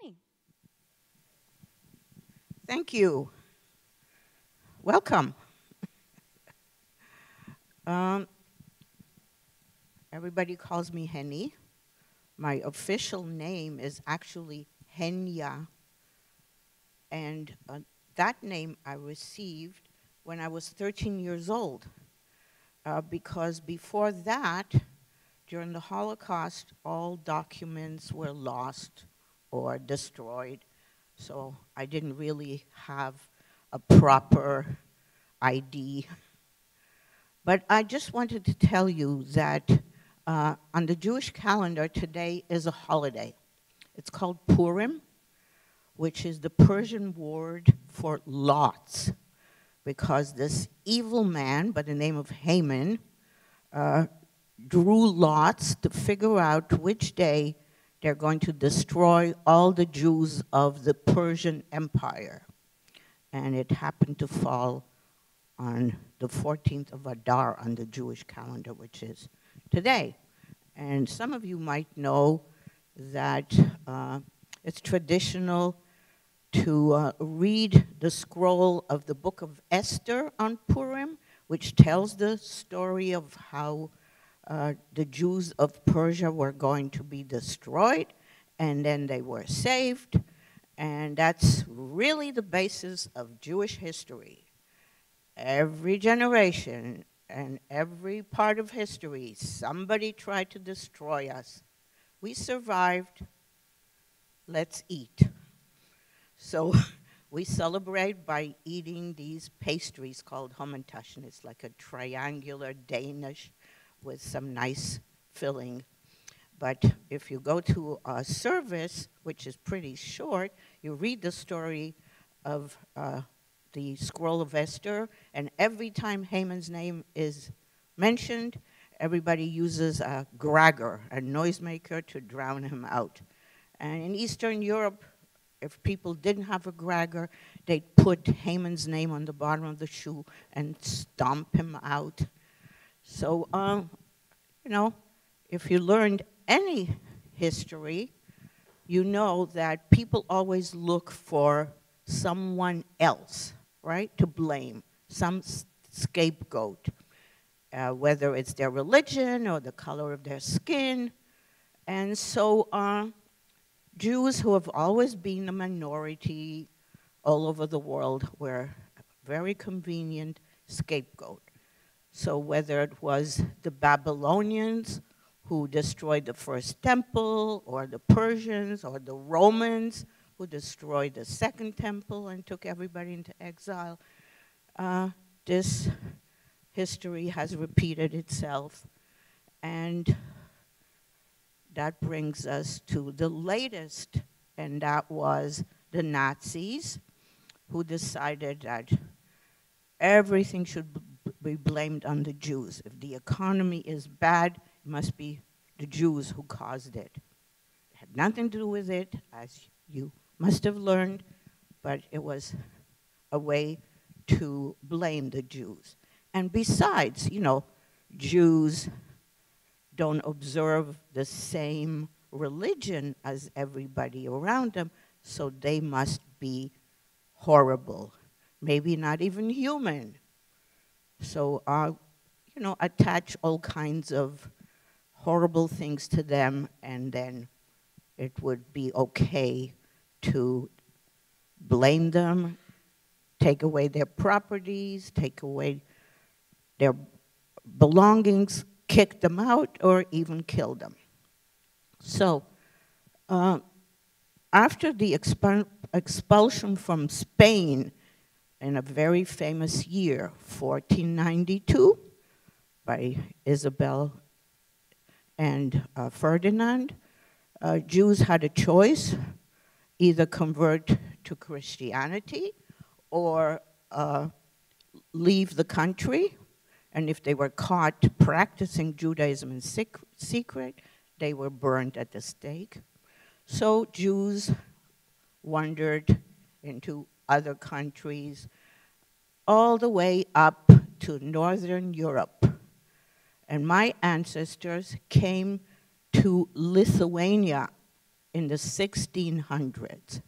Henny. Thank you. Welcome. um, everybody calls me Henny. My official name is actually Henya. And uh, that name I received when I was 13 years old. Uh, because before that, during the Holocaust, all documents were lost or destroyed. So I didn't really have a proper ID. But I just wanted to tell you that uh, on the Jewish calendar, today is a holiday. It's called Purim, which is the Persian word for lots, because this evil man by the name of Haman uh, drew lots to figure out which day they're going to destroy all the Jews of the Persian Empire. And it happened to fall on the 14th of Adar on the Jewish calendar, which is today. And some of you might know that uh, it's traditional to uh, read the scroll of the book of Esther on Purim, which tells the story of how uh, the Jews of Persia were going to be destroyed, and then they were saved. And that's really the basis of Jewish history. Every generation and every part of history, somebody tried to destroy us. We survived. Let's eat. So we celebrate by eating these pastries called hamantaschen. It's like a triangular Danish with some nice filling. But if you go to a service, which is pretty short, you read the story of uh, the scroll of Esther, and every time Haman's name is mentioned, everybody uses a gragger, a noisemaker, to drown him out. And in Eastern Europe, if people didn't have a gragger, they'd put Haman's name on the bottom of the shoe and stomp him out. So, um, you know, if you learned any history, you know that people always look for someone else, right, to blame, some scapegoat, uh, whether it's their religion or the color of their skin. And so, uh, Jews who have always been a minority all over the world were a very convenient scapegoat. So whether it was the Babylonians who destroyed the first temple, or the Persians, or the Romans who destroyed the second temple and took everybody into exile, uh, this history has repeated itself. And that brings us to the latest, and that was the Nazis who decided that everything should be blamed on the Jews. If the economy is bad, it must be the Jews who caused it. It had nothing to do with it, as you must have learned, but it was a way to blame the Jews. And besides, you know, Jews don't observe the same religion as everybody around them, so they must be horrible, maybe not even human. So, uh, you know, attach all kinds of horrible things to them, and then it would be okay to blame them, take away their properties, take away their belongings, kick them out, or even kill them. So, uh, after the expul expulsion from Spain in a very famous year, 1492, by Isabel and uh, Ferdinand, uh, Jews had a choice either convert to Christianity or uh, leave the country. And if they were caught practicing Judaism in secret, they were burned at the stake. So Jews wandered into other countries, all the way up to Northern Europe. And my ancestors came to Lithuania in the 1600s.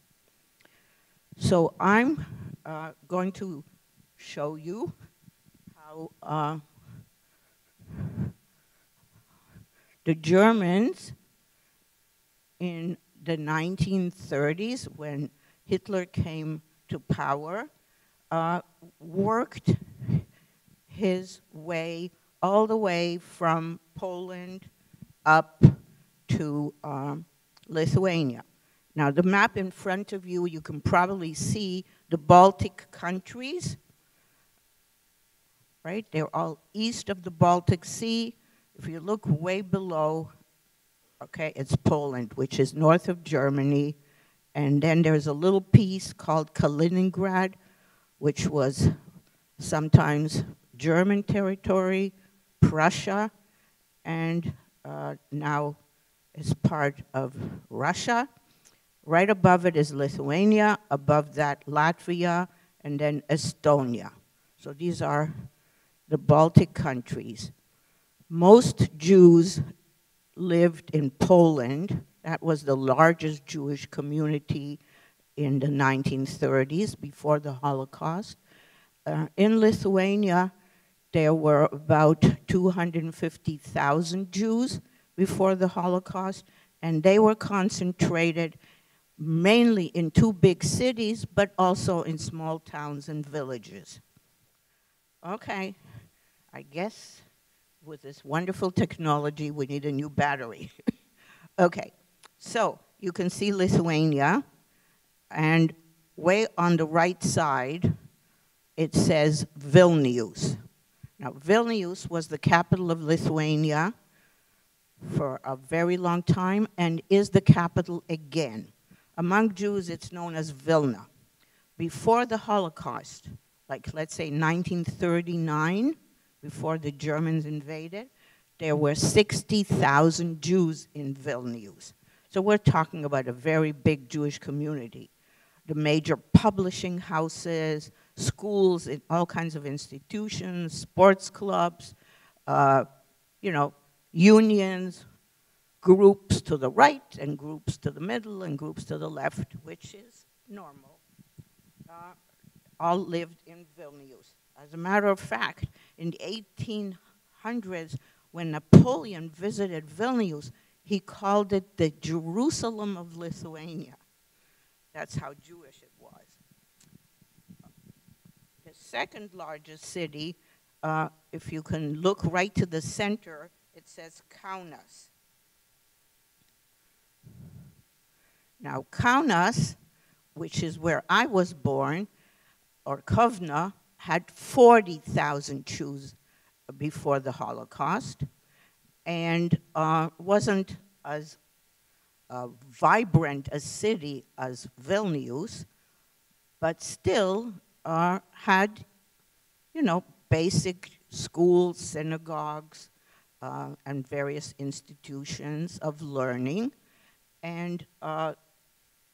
So I'm uh, going to show you how uh, the Germans in the 1930s, when Hitler came to power, uh, worked his way all the way from Poland up to um, Lithuania. Now, the map in front of you, you can probably see the Baltic countries, right? They're all east of the Baltic Sea. If you look way below, okay, it's Poland, which is north of Germany. And then there's a little piece called Kaliningrad, which was sometimes German territory, Prussia, and uh, now is part of Russia. Right above it is Lithuania, above that Latvia, and then Estonia. So these are the Baltic countries. Most Jews lived in Poland. That was the largest Jewish community in the 1930s before the Holocaust. Uh, in Lithuania, there were about 250,000 Jews before the Holocaust, and they were concentrated mainly in two big cities, but also in small towns and villages. Okay, I guess with this wonderful technology, we need a new battery. okay, so you can see Lithuania, and way on the right side, it says Vilnius. Now, Vilnius was the capital of Lithuania for a very long time and is the capital again. Among Jews, it's known as Vilna. Before the Holocaust, like let's say 1939, before the Germans invaded, there were 60,000 Jews in Vilnius. So we're talking about a very big Jewish community. The major publishing houses, schools, all kinds of institutions, sports clubs, uh, you know, unions, groups to the right and groups to the middle and groups to the left, which is normal, uh, all lived in Vilnius. As a matter of fact, in the 1800s, when Napoleon visited Vilnius, he called it the Jerusalem of Lithuania. That's how Jewish it was. The second largest city, uh, if you can look right to the center, it says Kaunas. Now, Kaunas, which is where I was born, or Kovna, had 40,000 Jews before the Holocaust and uh, wasn't as uh, vibrant a city as Vilnius, but still uh, had, you know, basic schools, synagogues, uh, and various institutions of learning, and uh,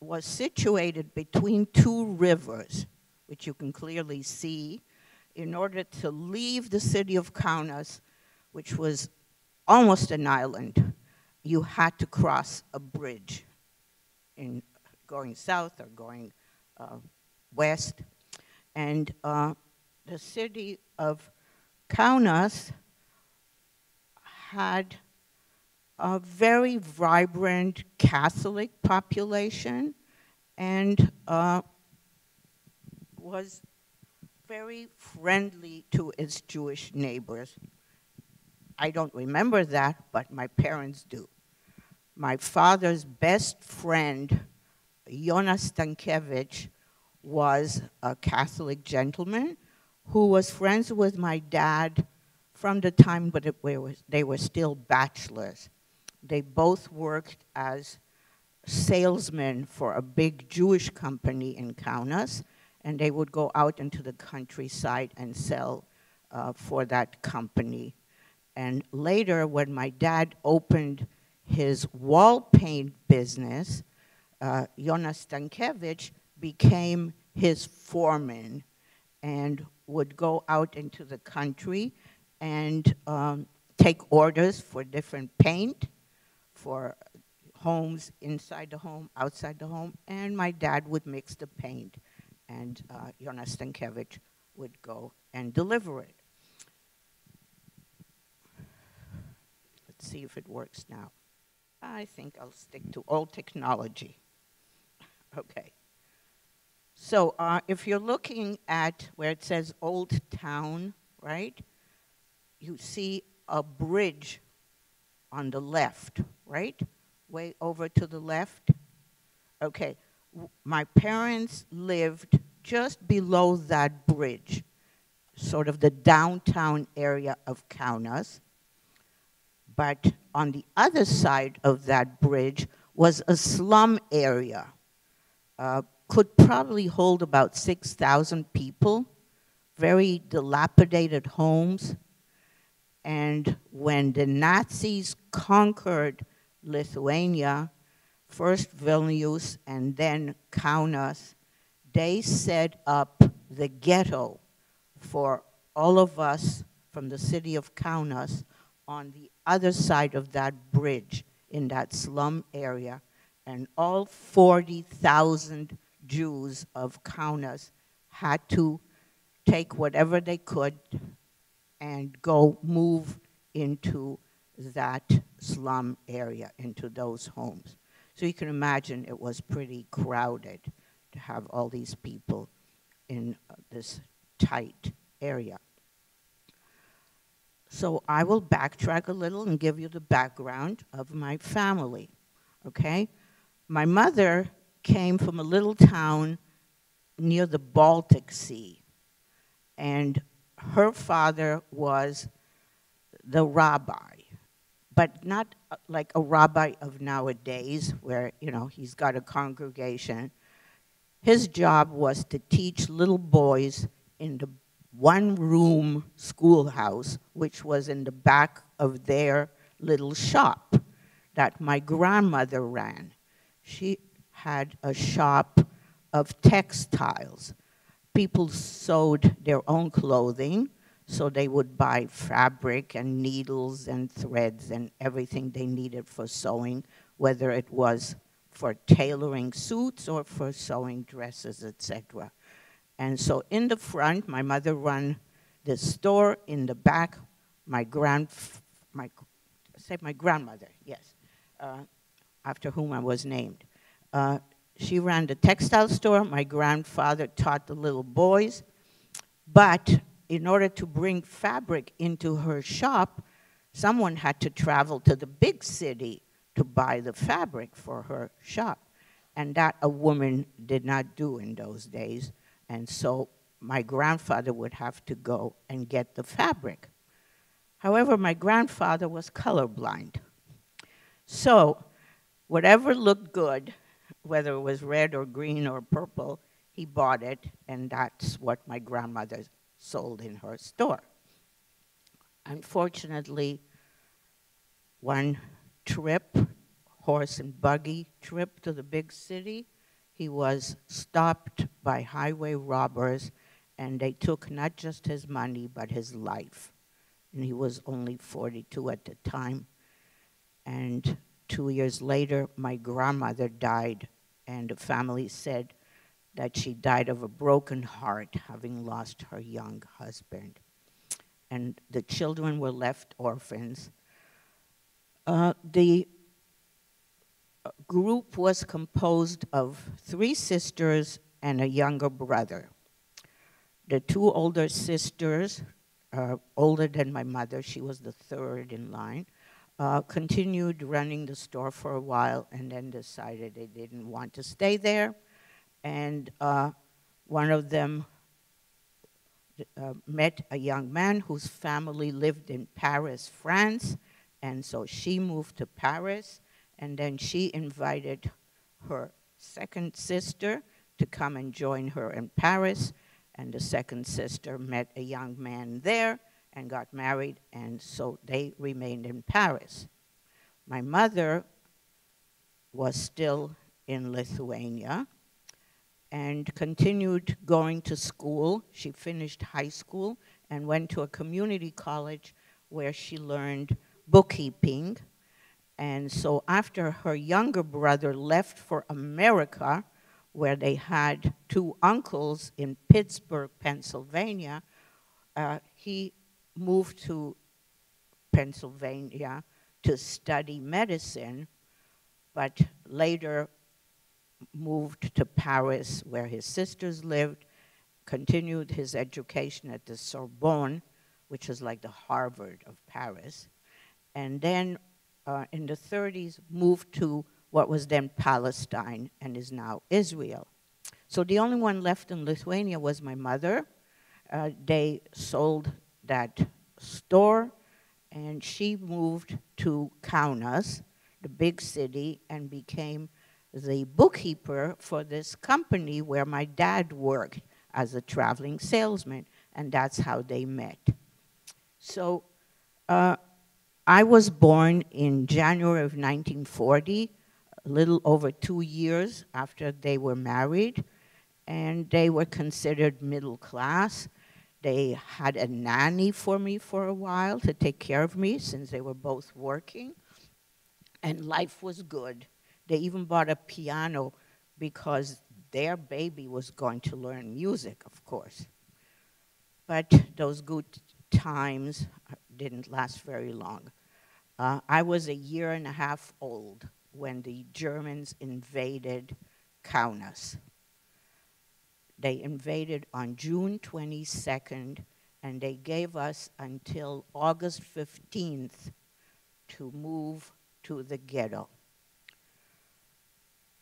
was situated between two rivers, which you can clearly see, in order to leave the city of Kaunas, which was almost an island, you had to cross a bridge in going south or going uh, west. And uh, the city of Kaunas had a very vibrant Catholic population and uh, was very friendly to its Jewish neighbors. I don't remember that, but my parents do. My father's best friend, Jonas Stankiewicz, was a Catholic gentleman who was friends with my dad from the time but they were still bachelors. They both worked as salesmen for a big Jewish company in Kaunas, and they would go out into the countryside and sell uh, for that company. And later, when my dad opened his wall paint business, uh, Jonas Stankiewicz became his foreman and would go out into the country and um, take orders for different paint, for homes inside the home, outside the home, and my dad would mix the paint, and uh, Jonas Stankiewicz would go and deliver it. Let's see if it works now. I think I'll stick to old technology. okay. So uh, if you're looking at where it says Old Town, right, you see a bridge on the left, right? Way over to the left. Okay. My parents lived just below that bridge, sort of the downtown area of Kaunas. But on the other side of that bridge was a slum area. Uh, could probably hold about 6,000 people, very dilapidated homes. And when the Nazis conquered Lithuania, first Vilnius and then Kaunas, they set up the ghetto for all of us from the city of Kaunas on the other side of that bridge in that slum area. And all 40,000 Jews of Kaunas had to take whatever they could and go move into that slum area, into those homes. So you can imagine it was pretty crowded to have all these people in uh, this tight area. So I will backtrack a little and give you the background of my family, okay? My mother came from a little town near the Baltic Sea, and her father was the rabbi, but not uh, like a rabbi of nowadays where, you know, he's got a congregation. His job was to teach little boys in the one room schoolhouse, which was in the back of their little shop that my grandmother ran. She had a shop of textiles. People sewed their own clothing, so they would buy fabric and needles and threads and everything they needed for sewing, whether it was for tailoring suits or for sewing dresses, etc. And so in the front, my mother ran the store. In the back, my grand, my, say my grandmother, yes, uh, after whom I was named. Uh, she ran the textile store. My grandfather taught the little boys. But in order to bring fabric into her shop, someone had to travel to the big city to buy the fabric for her shop. And that a woman did not do in those days. And so my grandfather would have to go and get the fabric. However, my grandfather was colorblind. So whatever looked good whether it was red or green or purple, he bought it, and that's what my grandmother sold in her store. Unfortunately, one trip, horse and buggy trip to the big city, he was stopped by highway robbers, and they took not just his money, but his life. And he was only 42 at the time. And two years later, my grandmother died and the family said that she died of a broken heart, having lost her young husband. And the children were left orphans. Uh, the group was composed of three sisters and a younger brother. The two older sisters, uh, older than my mother, she was the third in line, uh, continued running the store for a while and then decided they didn't want to stay there. And uh, one of them uh, met a young man whose family lived in Paris, France. And so she moved to Paris. And then she invited her second sister to come and join her in Paris. And the second sister met a young man there and got married, and so they remained in Paris. My mother was still in Lithuania and continued going to school. She finished high school and went to a community college where she learned bookkeeping. And so after her younger brother left for America, where they had two uncles in Pittsburgh, Pennsylvania, uh, he moved to Pennsylvania to study medicine, but later moved to Paris, where his sisters lived, continued his education at the Sorbonne, which is like the Harvard of Paris, and then uh, in the 30s moved to what was then Palestine and is now Israel. So the only one left in Lithuania was my mother. Uh, they sold that store, and she moved to Kaunas, the big city, and became the bookkeeper for this company where my dad worked as a traveling salesman, and that's how they met. So uh, I was born in January of 1940, a little over two years after they were married, and they were considered middle class. They had a nanny for me for a while to take care of me since they were both working, and life was good. They even bought a piano because their baby was going to learn music, of course. But those good times uh, didn't last very long. Uh, I was a year and a half old when the Germans invaded Kaunas. They invaded on June 22nd, and they gave us until August 15th to move to the ghetto.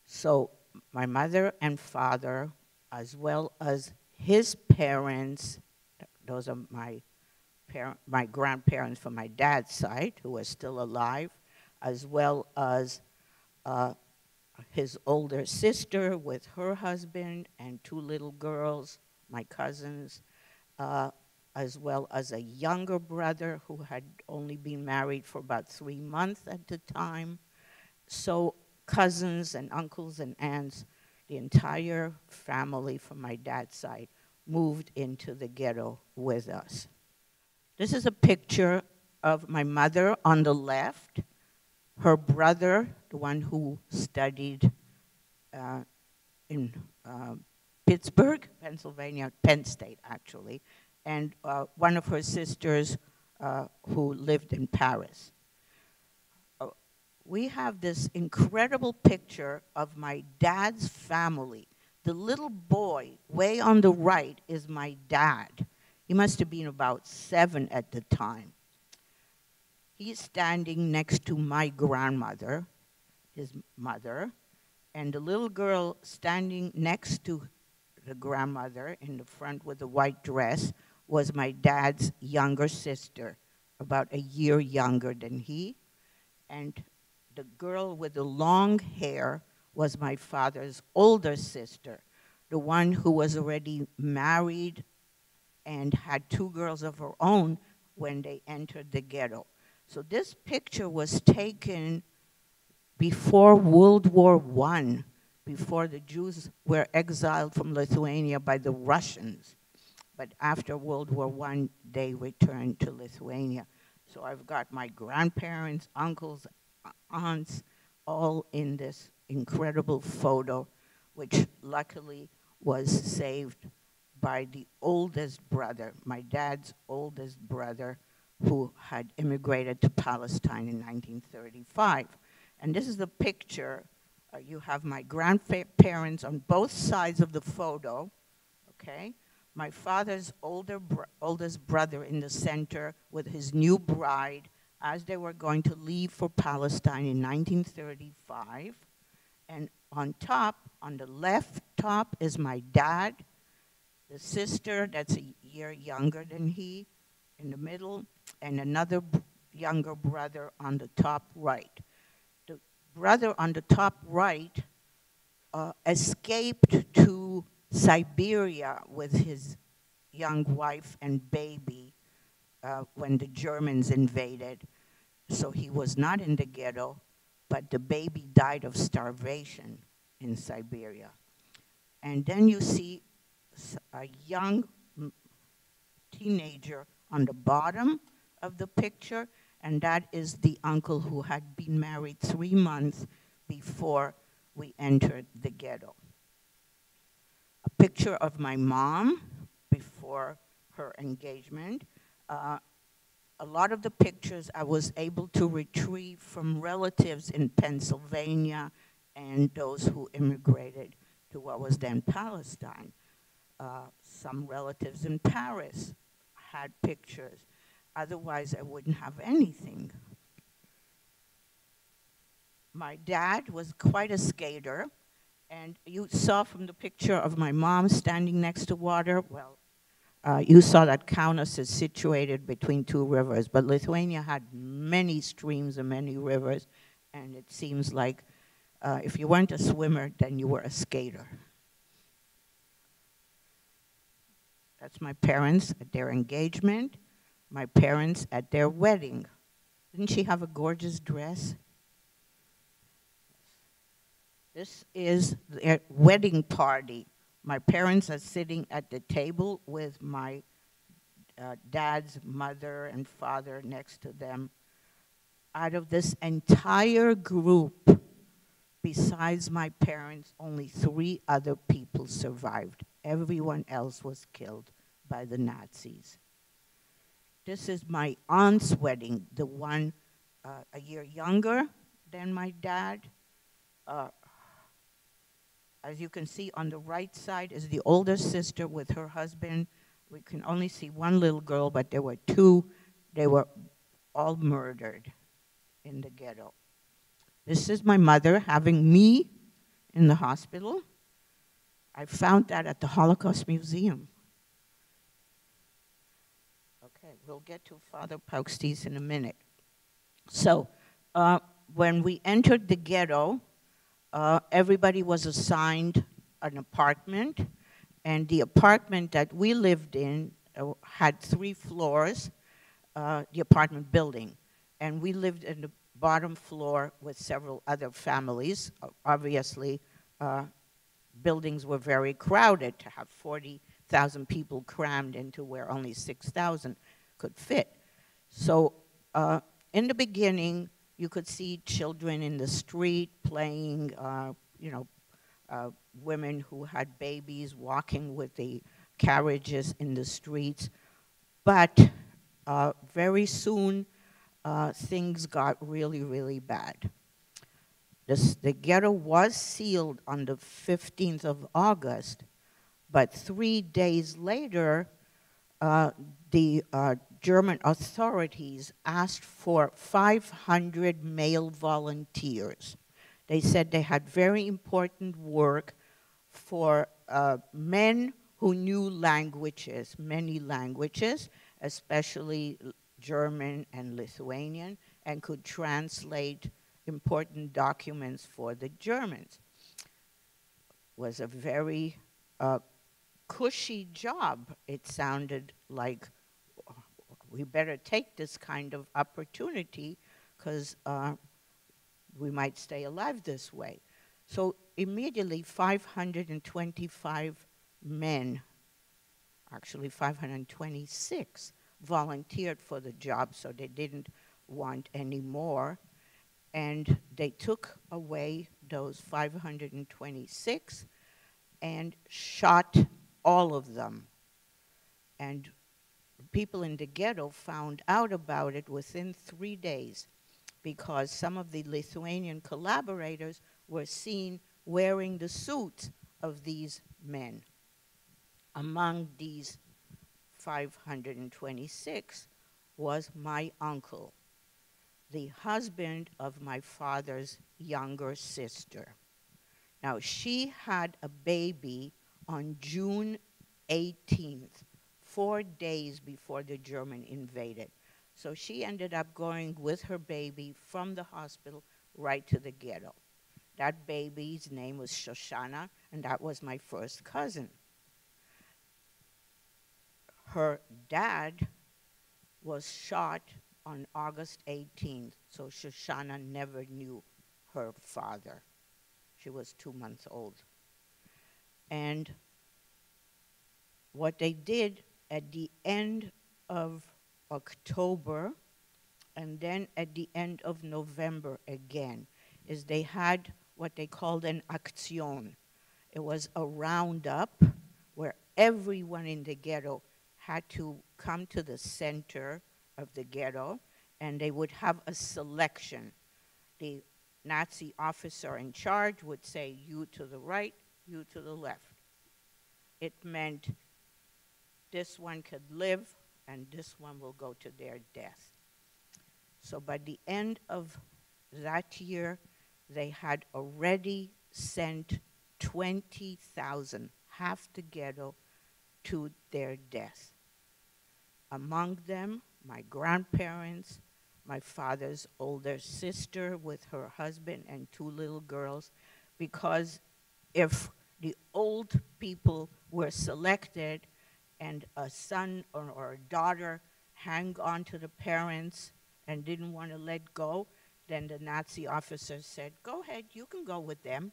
So my mother and father, as well as his parents, those are my, parent, my grandparents from my dad's side, who are still alive, as well as uh, his older sister with her husband and two little girls, my cousins, uh, as well as a younger brother who had only been married for about three months at the time. So cousins and uncles and aunts, the entire family from my dad's side moved into the ghetto with us. This is a picture of my mother on the left, her brother, the one who studied uh, in uh, Pittsburgh, Pennsylvania, Penn State actually, and uh, one of her sisters uh, who lived in Paris we have this incredible picture of my dad's family. The little boy way on the right is my dad. He must have been about seven at the time. He's standing next to my grandmother, his mother, and the little girl standing next to the grandmother in the front with the white dress was my dad's younger sister, about a year younger than he. And the girl with the long hair was my father's older sister, the one who was already married and had two girls of her own when they entered the ghetto. So this picture was taken before World War I, before the Jews were exiled from Lithuania by the Russians. But after World War I, they returned to Lithuania. So I've got my grandparents, uncles, aunts, all in this incredible photo, which luckily was saved by the oldest brother, my dad's oldest brother, who had immigrated to Palestine in 1935. And this is the picture. Uh, you have my grandparents on both sides of the photo, okay? My father's older br oldest brother in the center with his new bride, as they were going to leave for Palestine in 1935. And on top, on the left top, is my dad, the sister that's a year younger than he in the middle, and another younger brother on the top right. The brother on the top right uh, escaped to Siberia with his young wife and baby uh, when the Germans invaded. So he was not in the ghetto, but the baby died of starvation in Siberia. And then you see a young teenager on the bottom of the picture, and that is the uncle who had been married three months before we entered the ghetto. A picture of my mom before her engagement. Uh, a lot of the pictures I was able to retrieve from relatives in Pennsylvania and those who immigrated to what was then Palestine. Uh, some relatives in Paris had pictures. Otherwise, I wouldn't have anything. My dad was quite a skater, and you saw from the picture of my mom standing next to water, well, uh, you saw that Kaunas is situated between two rivers, but Lithuania had many streams and many rivers, and it seems like uh, if you weren't a swimmer, then you were a skater. That's my parents at their engagement, my parents at their wedding. Didn't she have a gorgeous dress? This is their wedding party. My parents are sitting at the table with my uh, dad's mother and father next to them. Out of this entire group, besides my parents, only three other people survived. Everyone else was killed by the Nazis. This is my aunt's wedding, the one uh, a year younger than my dad. Uh, as you can see on the right side is the older sister with her husband. We can only see one little girl, but there were two. They were all murdered in the ghetto. This is my mother having me in the hospital. I found that at the Holocaust Museum. Okay, we'll get to Father Paukštys in a minute. So, uh, when we entered the ghetto, uh, everybody was assigned an apartment, and the apartment that we lived in uh, had three floors, uh, the apartment building. And we lived in the bottom floor with several other families. Obviously, uh, buildings were very crowded to have 40,000 people crammed into where only 6,000 could fit. So uh, in the beginning, you could see children in the street playing, uh, you know, uh, women who had babies walking with the carriages in the streets. But uh, very soon, uh, things got really, really bad. This, the ghetto was sealed on the 15th of August, but three days later, uh, the uh, German authorities asked for 500 male volunteers. They said they had very important work for uh, men who knew languages, many languages, especially German and Lithuanian, and could translate important documents for the Germans. Was a very uh, cushy job, it sounded like we better take this kind of opportunity because uh, we might stay alive this way. So immediately 525 men, actually 526, volunteered for the job, so they didn't want any more. And they took away those 526 and shot all of them. And people in the ghetto found out about it within three days because some of the Lithuanian collaborators were seen wearing the suits of these men. Among these 526 was my uncle, the husband of my father's younger sister. Now, she had a baby on June 18th, four days before the German invaded. So she ended up going with her baby from the hospital right to the ghetto. That baby's name was Shoshana, and that was my first cousin. Her dad was shot on August 18th, so Shoshana never knew her father. She was two months old. And what they did at the end of October and then at the end of November again, is they had what they called an Aktion. It was a roundup where everyone in the ghetto had to come to the center of the ghetto and they would have a selection. The Nazi officer in charge would say, you to the right, you to the left. It meant this one could live and this one will go to their death. So by the end of that year, they had already sent 20,000, half the ghetto, to their death. Among them, my grandparents, my father's older sister with her husband and two little girls, because if the old people were selected and a son or, or a daughter hang on to the parents and didn't want to let go, then the Nazi officer said, Go ahead, you can go with them.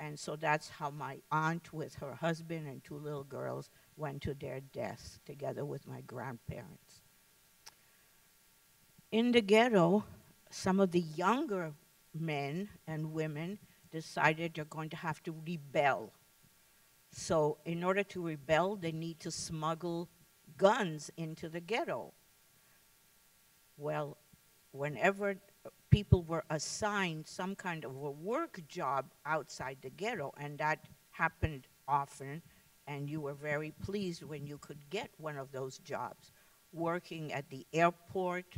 And so that's how my aunt, with her husband and two little girls, went to their deaths together with my grandparents. In the ghetto, some of the younger men and women decided they're going to have to rebel. So, in order to rebel, they need to smuggle guns into the ghetto. Well, whenever people were assigned some kind of a work job outside the ghetto, and that happened often, and you were very pleased when you could get one of those jobs. Working at the airport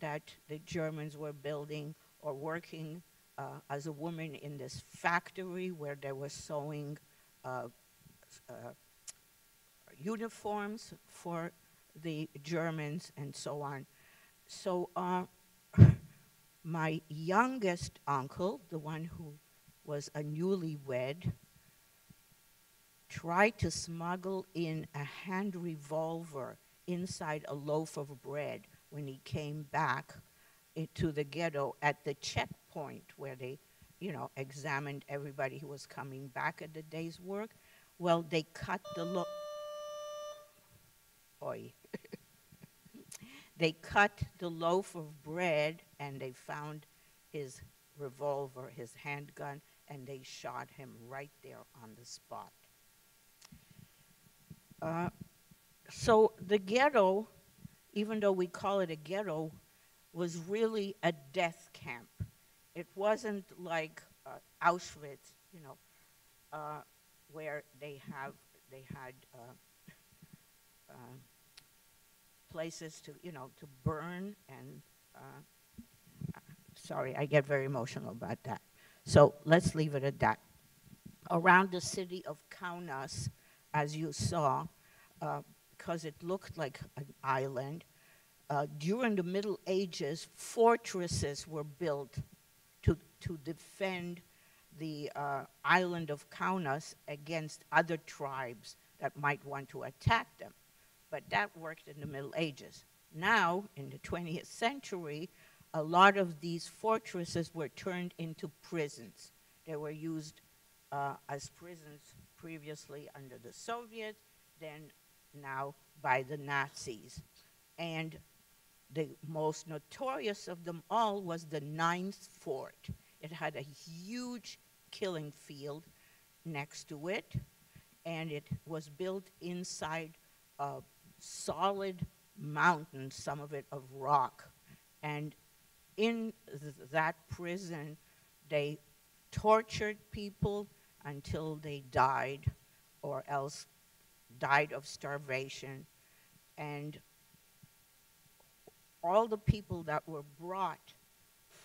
that the Germans were building, or working uh, as a woman in this factory where they were sewing uh, uh, uniforms for the Germans and so on. So uh, my youngest uncle, the one who was a newlywed, tried to smuggle in a hand revolver inside a loaf of bread when he came back into the ghetto at the checkpoint where they, you know, examined everybody who was coming back at the day's work. Well, they cut the lo- Oi. They cut the loaf of bread and they found his revolver, his handgun, and they shot him right there on the spot. Uh, so the ghetto, even though we call it a ghetto, was really a death camp. It wasn't like uh, Auschwitz, you know, uh, where they have they had uh, uh, places to, you know, to burn and, uh, sorry, I get very emotional about that. So let's leave it at that. Around the city of Kaunas, as you saw, because uh, it looked like an island, uh, during the Middle Ages, fortresses were built to, to defend the uh, island of Kaunas against other tribes that might want to attack them but that worked in the Middle Ages. Now, in the 20th century, a lot of these fortresses were turned into prisons. They were used uh, as prisons previously under the Soviets, then now by the Nazis. And the most notorious of them all was the Ninth Fort. It had a huge killing field next to it, and it was built inside a solid mountain, some of it of rock. And in th that prison, they tortured people until they died or else died of starvation. And all the people that were brought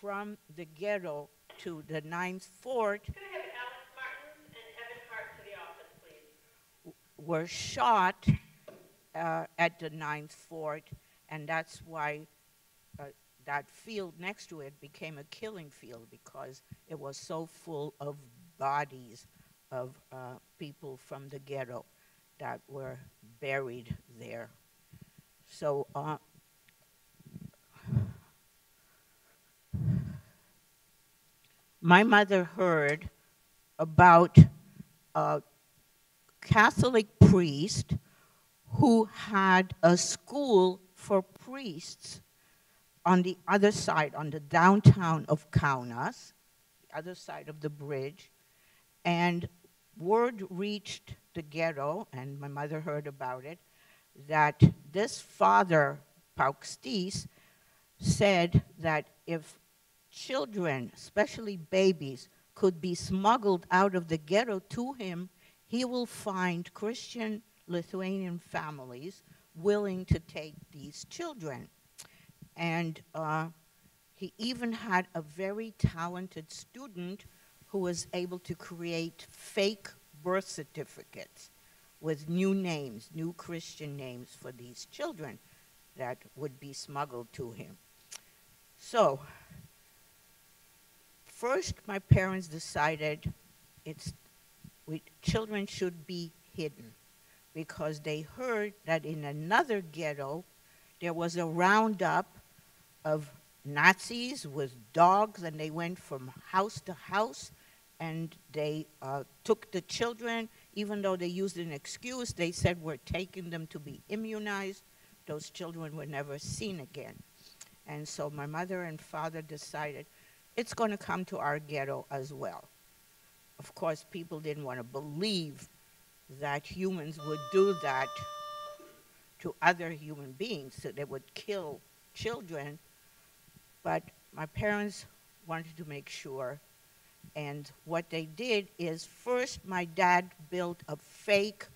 from the ghetto to the Ninth Fort were shot uh, at the Ninth Fort, and that's why uh, that field next to it became a killing field because it was so full of bodies of uh, people from the ghetto that were buried there. So my mother heard about a Catholic priest who had a school for priests on the other side, on the downtown of Kaunas, the other side of the bridge, and word reached the ghetto, and my mother heard about it, that this father, Paukštys, said that if children, especially babies, could be smuggled out of the ghetto to him, he will find Christian Lithuanian families willing to take these children. And uh, he even had a very talented student who was able to create fake birth certificates with new names, new Christian names for these children that would be smuggled to him. So, first my parents decided it's we, children should be hidden because they heard that in another ghetto there was a roundup of Nazis with dogs, and they went from house to house and they uh, took the children, even though they used an excuse, they said we're taking them to be immunized. Those children were never seen again. And so my mother and father decided it's going to come to our ghetto as well. Of course, people didn't want to believe that humans would do that to other human beings, so they would kill children. But my parents wanted to make sure. And what they did is first, my dad built a fake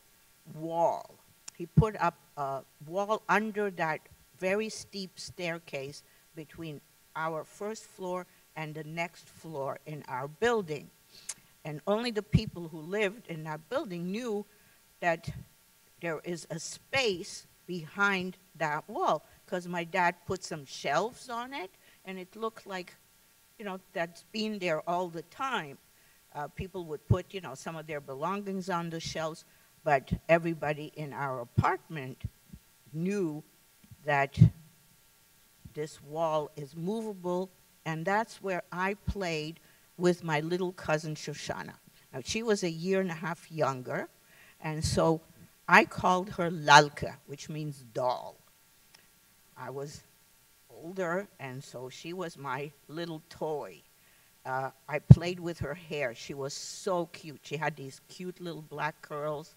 wall. He put up a wall under that very steep staircase between our first floor and the next floor in our building. And only the people who lived in that building knew that there is a space behind that wall because my dad put some shelves on it and it looked like, you know, that's been there all the time. Uh, people would put, you know, some of their belongings on the shelves, but everybody in our apartment knew that this wall is movable, and that's where I played with my little cousin Shoshana. Now, she was a year and a half younger, and so I called her Lalka, which means doll. I was older, and so she was my little toy. Uh, I played with her hair. She was so cute. She had these cute little black curls,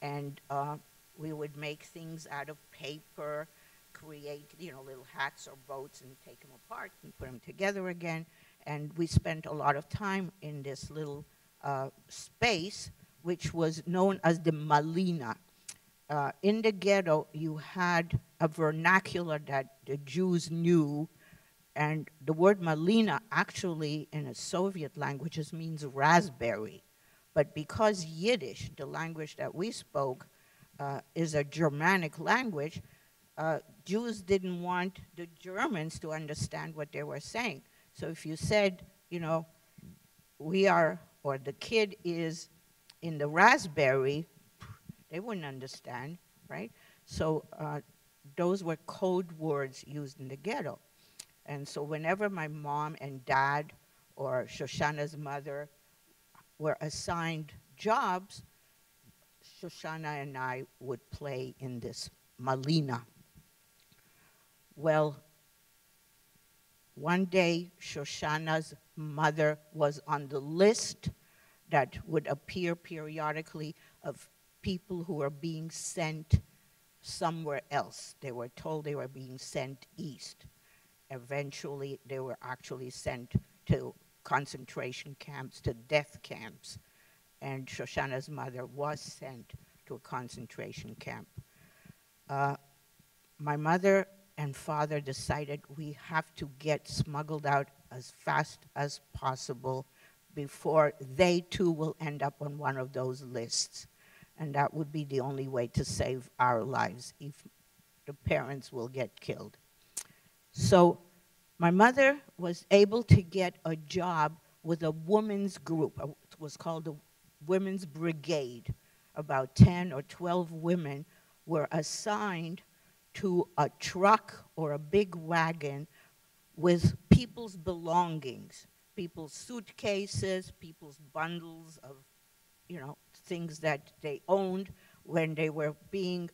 and uh, we would make things out of paper create, you know, little hats or boats and take them apart and put them together again. And we spent a lot of time in this little uh, space, which was known as the Malina. Uh, in the ghetto, you had a vernacular that the Jews knew, and the word Malina actually in a Soviet languages means raspberry. But because Yiddish, the language that we spoke, uh, is a Germanic language, uh, Jews didn't want the Germans to understand what they were saying. So if you said, you know, we are, or the kid is in the raspberry, they wouldn't understand, right? So uh, those were code words used in the ghetto. And so whenever my mom and dad or Shoshana's mother were assigned jobs, Shoshana and I would play in this Malina. Well, one day Shoshana's mother was on the list that would appear periodically of people who are being sent somewhere else. They were told they were being sent east. Eventually, they were actually sent to concentration camps, to death camps. And Shoshana's mother was sent to a concentration camp. Uh, my mother and father decided we have to get smuggled out as fast as possible before they too will end up on one of those lists. And that would be the only way to save our lives if the parents will get killed. So my mother was able to get a job with a women's group. Uh, it was called the Women's Brigade. About 10 or 12 women were assigned to a truck or a big wagon with people's belongings, people's suitcases, people's bundles of, you know, things that they owned when they were being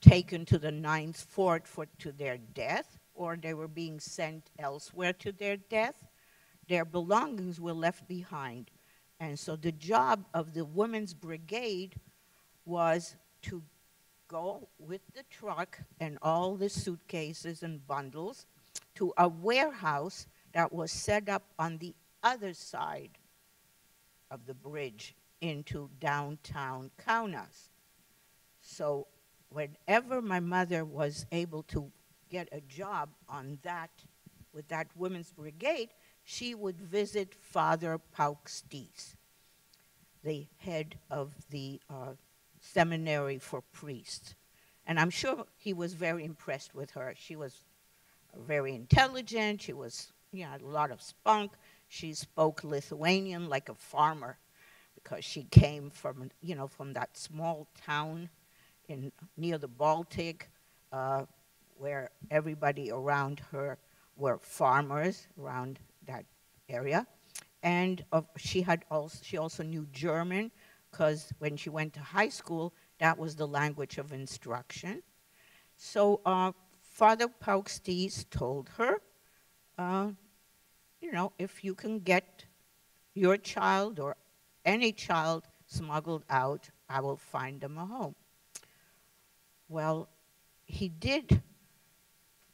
taken to the Ninth Fort for, to their death. or they were being sent elsewhere to their death, their belongings were left behind. And so the job of the women's brigade was to go with the truck and all the suitcases and bundles to a warehouse that was set up on the other side of the bridge into downtown Kaunas. So whenever my mother was able to get a job on that, with that women's brigade, she would visit Father Paukštys, the head of the uh, seminary for priests. And I'm sure he was very impressed with her. She was very intelligent. She was, you know, a lot of spunk. She spoke Lithuanian like a farmer because she came from, you know, from that small town in near the Baltic, uh, where everybody around her were farmers around that area, and uh, she had also she also knew German because when she went to high school, that was the language of instruction. So uh, Father Paukštys told her, uh, you know, if you can get your child or any child smuggled out, I will find them a home. Well, he did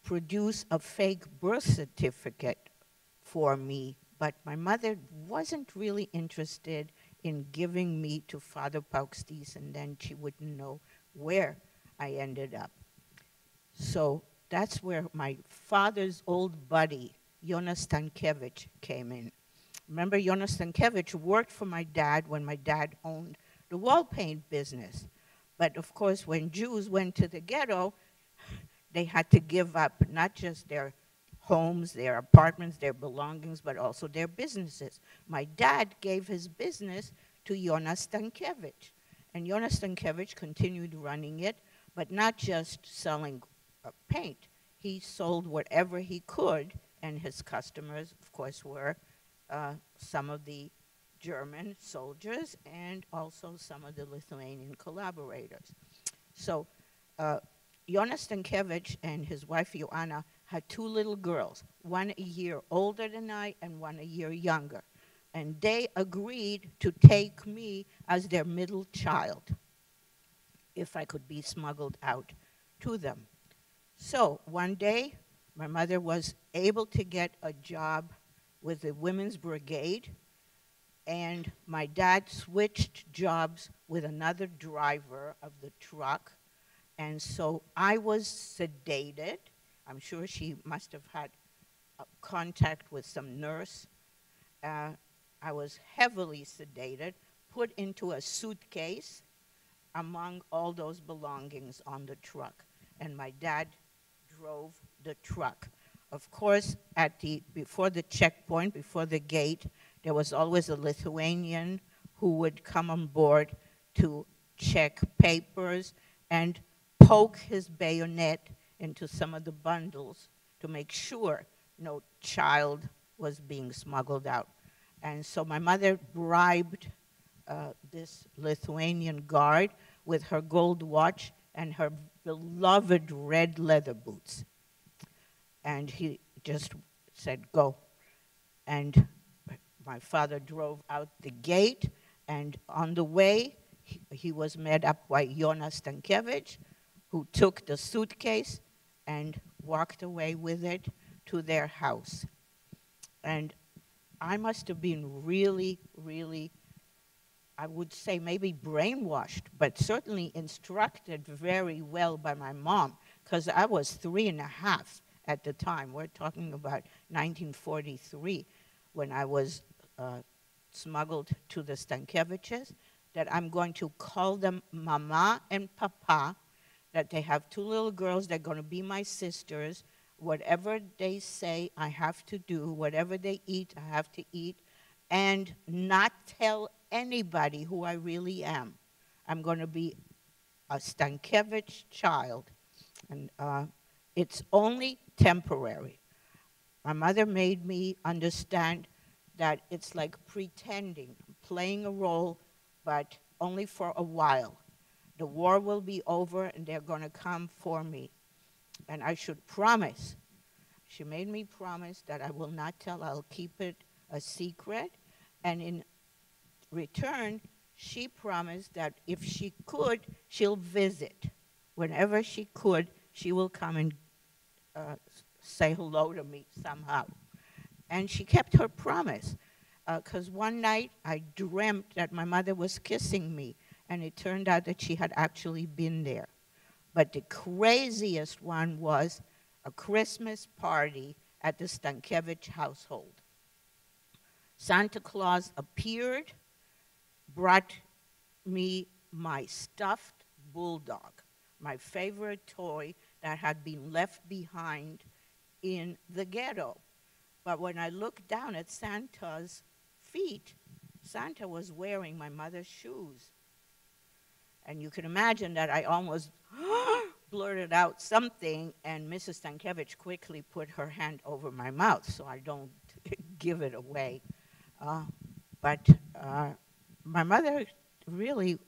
produce a fake birth certificate for me, but my mother wasn't really interested in giving me to Father Paukštys, and then she wouldn't know where I ended up. So that's where my father's old buddy, Jonas Stankiewicz, came in. Remember, Jonas Stankiewicz worked for my dad when my dad owned the wall paint business. But of course, when Jews went to the ghetto, they had to give up not just their homes, their apartments, their belongings, but also their businesses. My dad gave his business to Jonas Stankiewicz. And Jonas Stankiewicz continued running it, but not just selling uh, paint. He sold whatever he could, and his customers, of course, were uh, some of the German soldiers and also some of the Lithuanian collaborators. So uh, Jonas Stankiewicz and his wife Joanna had two little girls, one a year older than I and one a year younger. And they agreed to take me as their middle child if I could be smuggled out to them. So one day, my mother was able to get a job with the Women's Brigade, and my dad switched jobs with another driver of the truck. And so I was sedated I'm sure she must have had contact with some nurse. Uh, I was heavily sedated, put into a suitcase among all those belongings on the truck. And my dad drove the truck. Of course, at the, before the checkpoint, before the gate, there was always a Lithuanian who would come on board to check papers and poke his bayonet into some of the bundles to make sure no child was being smuggled out. And so my mother bribed uh, this Lithuanian guard with her gold watch and her beloved red leather boots. And he just said, Go. And my father drove out the gate, and on the way, he, he was met up by Jonas Stankiewicz, who took the suitcase and walked away with it to their house. And I must have been really, really, I would say maybe brainwashed, but certainly instructed very well by my mom, because I was three and a half at the time. We're talking about 1943 when I was uh, smuggled to the Stankiewiczes, that I'm going to call them Mama and Papa that they have two little girls, they're going to be my sisters. Whatever they say, I have to do. Whatever they eat, I have to eat. And not tell anybody who I really am. I'm going to be a Stankiewicz child. And uh, it's only temporary. My mother made me understand that it's like pretending, playing a role, but only for a while the war will be over and they're going to come for me. And I should promise She made me promise that I will not tell, I'll keep it a secret. And in return, she promised that if she could, she'll visit. Whenever she could, she will come and uh, say hello to me somehow. And she kept her promise. Because uh, one night I dreamt that my mother was kissing me, and it turned out that she had actually been there. But the craziest one was a Christmas party at the Stankiewicz household. Santa Claus appeared, brought me my stuffed bulldog, my favorite toy that had been left behind in the ghetto. But when I looked down at Santa's feet, Santa was wearing my mother's shoes. And you can imagine that I almost blurted out something, and Mrs. Stankiewicz quickly put her hand over my mouth so I don't give it away. Uh, but uh, my mother really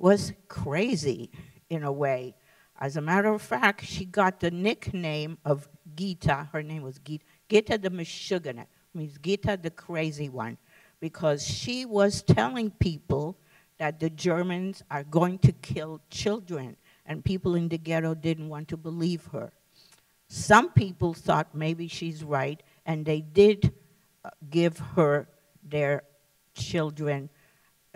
was crazy in a way. As a matter of fact, she got the nickname of Gita. Her name was Gita, Gita the Meshuggah, means Gita the crazy one, because she was telling people that the Germans are going to kill children, and people in the ghetto didn't want to believe her. Some people thought maybe she's right, and they did uh, give her their children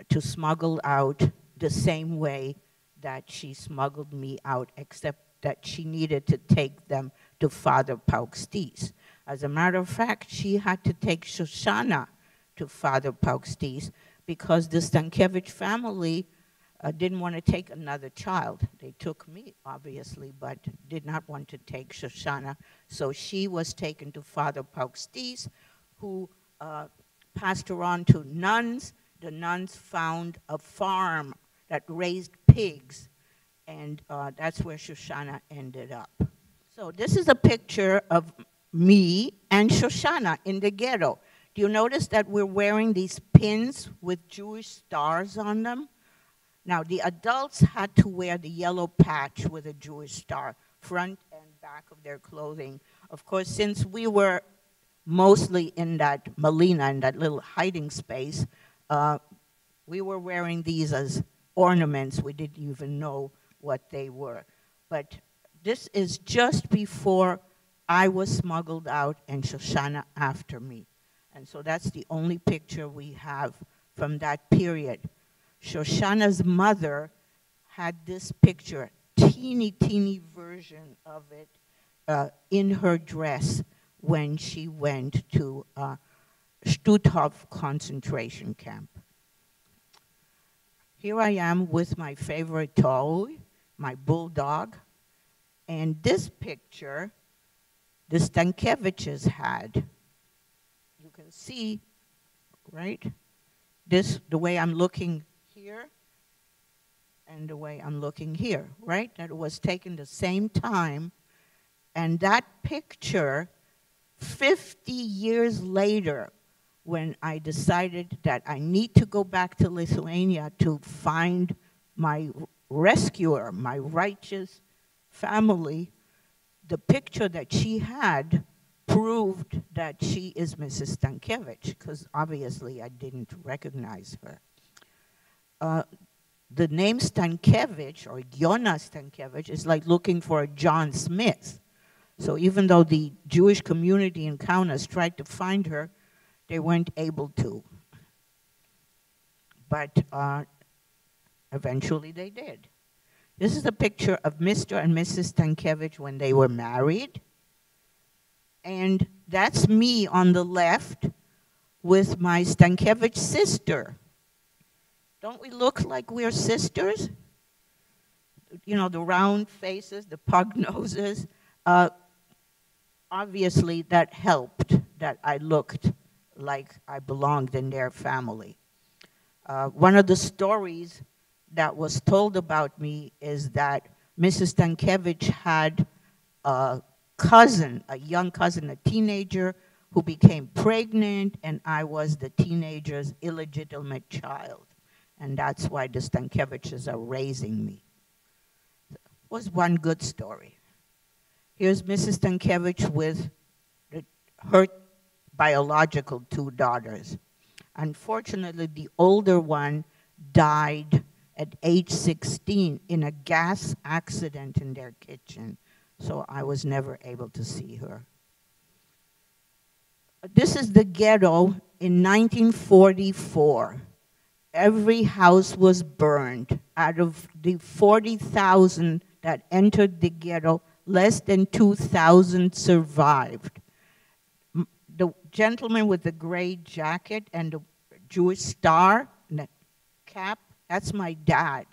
to smuggle out the same way that she smuggled me out, except that she needed to take them to Father Paukštys. As a matter of fact, she had to take Shoshana to Father Paukštys because the Stankiewicz family uh, didn't want to take another child. They took me, obviously, but did not want to take Shoshana. So she was taken to Father Paukštys, who uh, passed her on to nuns. The nuns found a farm that raised pigs, and uh, that's where Shoshana ended up. So this is a picture of me and Shoshana in the ghetto. Do you notice that we're wearing these pins with Jewish stars on them? Now, the adults had to wear the yellow patch with a Jewish star, front and back of their clothing. Of course, since we were mostly in that Malina, in that little hiding space, uh, we were wearing these as ornaments. We didn't even know what they were. But this is just before I was smuggled out and Shoshana after me. And so that's the only picture we have from that period. Shoshana's mother had this picture, teeny, teeny version of it, uh, in her dress when she went to uh, Stutthof concentration camp. Here I am with my favorite toy, my bulldog, and this picture the Stankiewiczes had. Can see, right? This, the way I'm looking here and the way I'm looking here, right? That was taken the same time. And that picture, 50 years later, when I decided that I need to go back to Lithuania to find my rescuer, my righteous family, the picture that she had proved that she is Mrs. Stankiewicz, because obviously I didn't recognize her. Uh, the name Stankiewicz or Yona Stankiewicz is like looking for a John Smith. So even though the Jewish community in Kaunas tried to find her, they weren't able to. But uh, eventually they did. This is a picture of Mr. and Mrs. Stankiewicz when they were married. And that's me on the left with my Stankiewicz sister. Don't we look like we're sisters? You know, the round faces, the pug noses. Uh, obviously, that helped that I looked like I belonged in their family. Uh, one of the stories that was told about me is that Mrs. Stankiewicz had a cousin, a young cousin, a teenager, who became pregnant, and I was the teenager's illegitimate child. And that's why the Stankiewiczes are raising me. Was one good story. Here's Mrs. Stankiewicz with her biological two daughters. Unfortunately, the older one died at age 16 in a gas accident in their kitchen, so I was never able to see her. This is the ghetto in 1944. Every house was burned. Out of the 40,000 that entered the ghetto, less than 2,000 survived. The gentleman with the gray jacket and the Jewish star and the cap, that's my dad.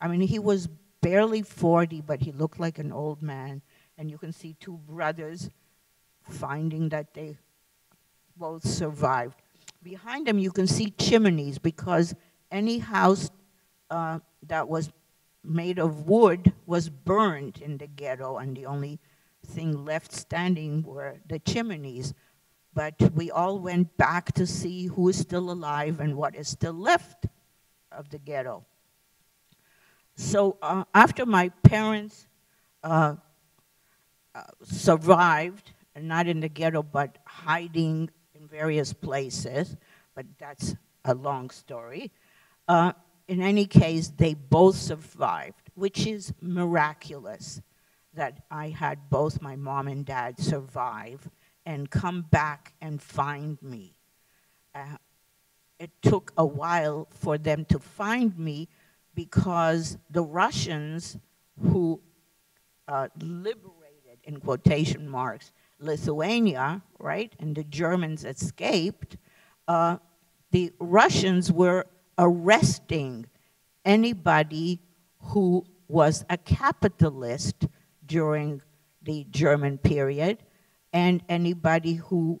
I mean, he was barely 40, but he looked like an old man. And you can see two brothers finding that they both survived. Behind them, you can see chimneys because any house uh, that was made of wood was burned in the ghetto, and the only thing left standing were the chimneys. But we all went back to see who is still alive and what is still left of the ghetto. So uh, after my parents uh, uh, survived, not in the ghetto, but hiding in various places, but that's a long story. Uh, in any case, they both survived, which is miraculous that I had both my mom and dad survive and come back and find me. Uh, it took a while for them to find me because the Russians who uh, liberated, in quotation marks, Lithuania, right, and the Germans escaped, uh, the Russians were arresting anybody who was a capitalist during the German period and anybody who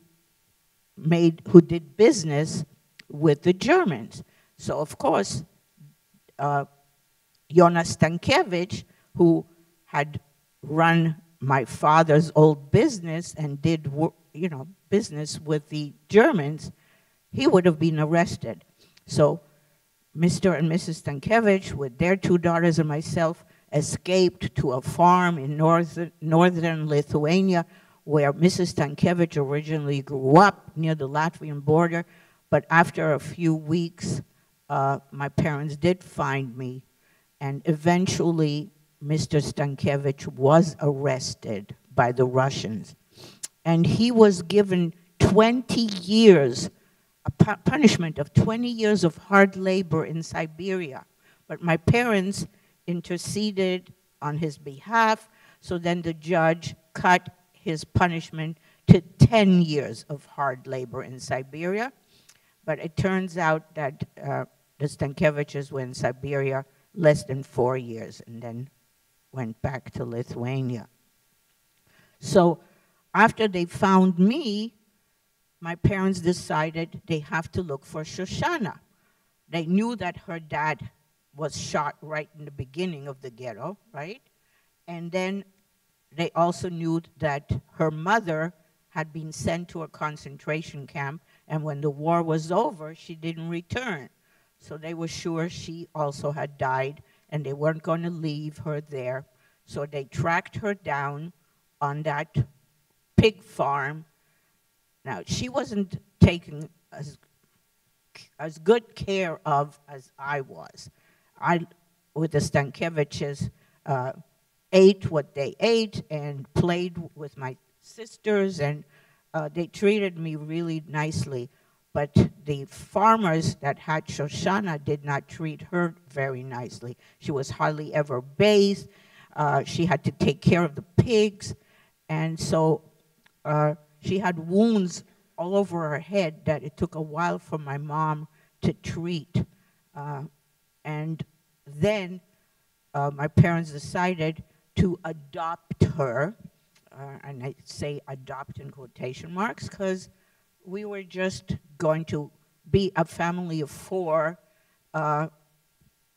made who did business with the Germans. So of course, uh, Jonas Stankiewicz, who had run my father's old business and did you know business with the Germans, he would have been arrested. So Mr. and Mrs. Stankiewicz, with their two daughters and myself, escaped to a farm in northern, northern Lithuania where Mrs. Stankiewicz originally grew up near the Latvian border. But after a few weeks, uh, my parents did find me, and eventually Mr. Stankiewicz was arrested by the Russians. And he was given 20 years a pu punishment of 20 years of hard labor in Siberia. But my parents interceded on his behalf, so then the judge cut his punishment to 10 years of hard labor in Siberia. But it turns out that uh, the Stankiewiczes were in Siberia less than four years and then went back to Lithuania. So after they found me, my parents decided they have to look for Shoshana. They knew that her dad was shot right in the beginning of the ghetto, right? And then they also knew that her mother had been sent to a concentration camp, and when the war was over, she didn't return. So they were sure she also had died, and they weren't going to leave her there. So they tracked her down on that pig farm now, she wasn't taken as, as good care of as I was. I, with the Stankiewiczes, uh, ate what they ate and played with my sisters, and uh, they treated me really nicely. But the farmers that had Shoshana did not treat her very nicely. She was hardly ever bathed. Uh, she had to take care of the pigs. And so uh, she had wounds all over her head that it took a while for my mom to treat. Uh, and then uh, my parents decided to adopt her. Uh, and I say adopt in quotation marks because we were just going to be a family of four uh,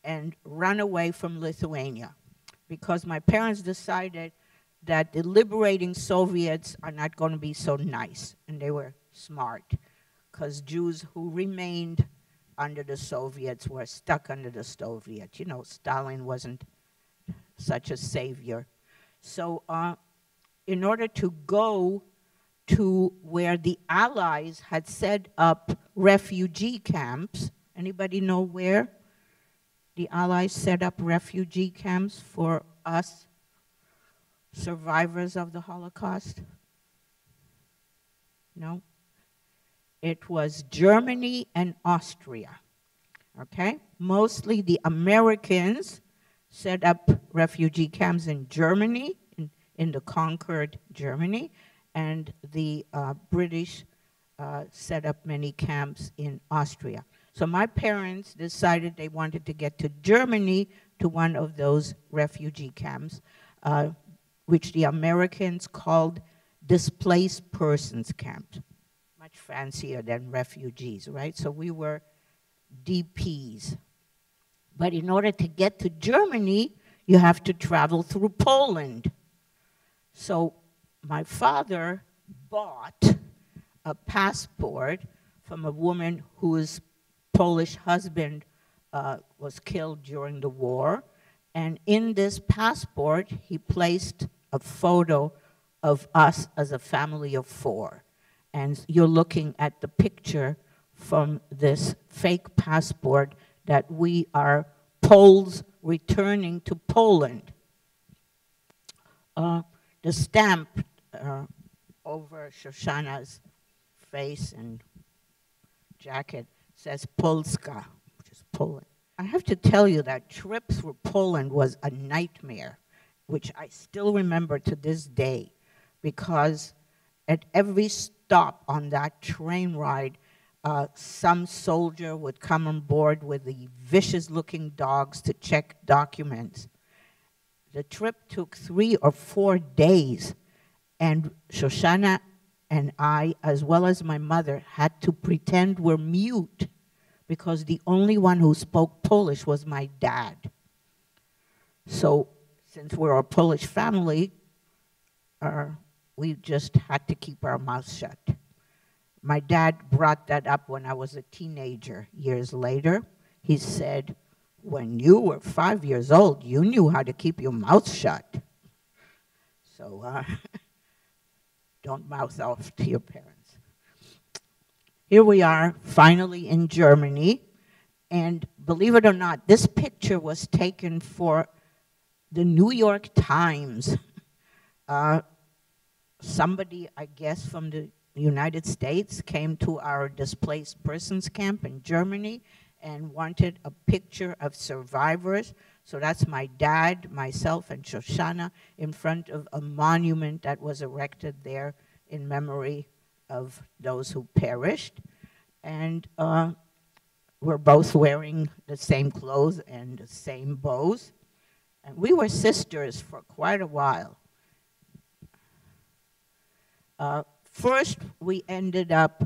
and run away from Lithuania because my parents decided that the liberating Soviets are not going to be so nice. And they were smart, because Jews who remained under the Soviets were stuck under the Soviets. You know, Stalin wasn't such a savior. So, uh, in order to go to where the Allies had set up refugee camps. Anybody know where the Allies set up refugee camps for us survivors of the Holocaust? No? It was Germany and Austria. Okay? Mostly the Americans set up refugee camps in Germany, in, in the conquered Germany, and the uh, British uh, set up many camps in Austria. So my parents decided they wanted to get to Germany to one of those refugee camps, uh, which the Americans called displaced persons camps. Much fancier than refugees, right? So we were DPs. But in order to get to Germany, you have to travel through Poland. So my father bought a passport from a woman whose Polish husband uh, was killed during the war. And in this passport, he placed a photo of us as a family of four. And you're looking at the picture from this fake passport that we are Poles returning to Poland. Uh, the stamp uh, over Shoshana's face and jacket says Polska, which is Poland. I have to tell you that trip through Poland was a nightmare, which I still remember to this day, because at every stop on that train ride, uh, some soldier would come on board with the vicious looking dogs to check documents. The trip took three or four days and Shoshana and I, as well as my mother, had to pretend we're mute because the only one who spoke Polish was my dad. So, since we're a Polish family, uh, we just had to keep our mouths shut. My dad brought that up when I was a teenager years later. He said, When you were five years old, you knew how to keep your mouth shut. So, uh, Don't mouth off to your parents. Here we are, finally in Germany. And believe it or not, this picture was taken for the New York Times. Uh, somebody, I guess, from the United States came to our displaced persons camp in Germany and wanted a picture of survivors so that's my dad, myself, and Shoshana in front of a monument that was erected there in memory of those who perished. And uh, we're both wearing the same clothes and the same bows. And we were sisters for quite a while. Uh, first, we ended up